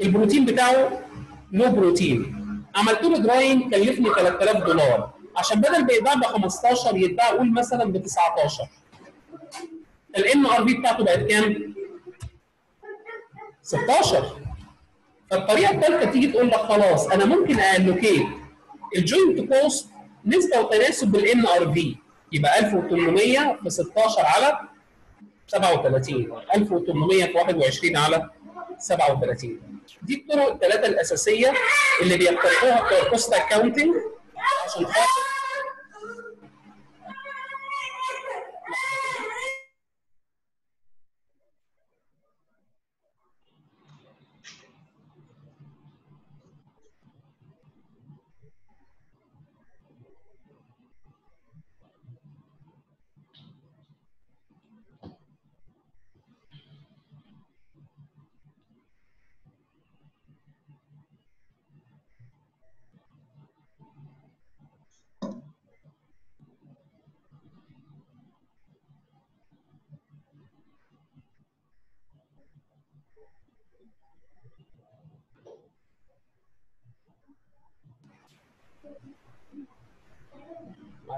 البروتين بتاعه لو بروتين عملت له drying كلفني 3000 دولار. عشان بدل ما يتباع ب 15 يتباع قول مثلا ب 19 ال NRV بتاعته بقت كام؟ 16 فالطريقة الثالثه تيجي تقول لك خلاص أنا ممكن allocate ال joint cost نسبة وتناسب بال NRV يبقى 1800 في 16 على 37 1800 في 21 على 37 دي الطرق الثلاثة الأساسية اللي بيقترحوها بتوع ال cost accounting عشان خاطر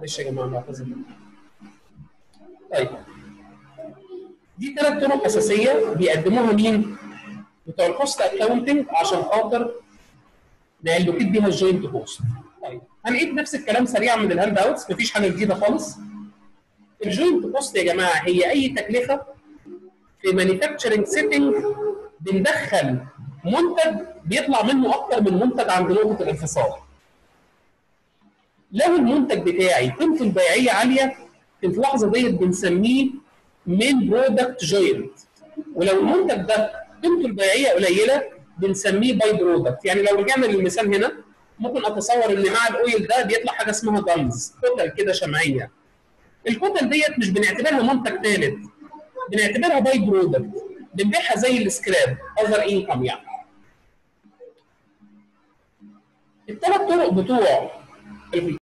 معلش يا جماعة بعتذر طيب دي ثلاث طرق أساسية بيقدموها مين؟ بتوع ال cost accounting عشان خاطر ن allocate بيها ال joint cost. طيب هنعيد نفس الكلام سريعا من ال handouts مفيش حاجة جديدة خالص. ال joint cost يا جماعة هي أي تكلفة في manufacturing setting بندخل منتج بيطلع منه أكتر من منتج عند نقطة الانفصال. لو المنتج بتاعي. قيمته البيعية عالية. في اللحظة ديت بنسميه main product joint ولو المنتج ده قيمته البيعية قليلة بنسميه by-product يعني لو رجعنا للمثال هنا ممكن أتصور إن مع ال oil ده بيطلع حاجة اسمها gums كتل كده شمعية. الكتل ديت مش بنعتبرها منتج ثالث بنعتبرها by-product بنبيعها زي ال scrap other income يعني. الثلاث طرق بتوع if every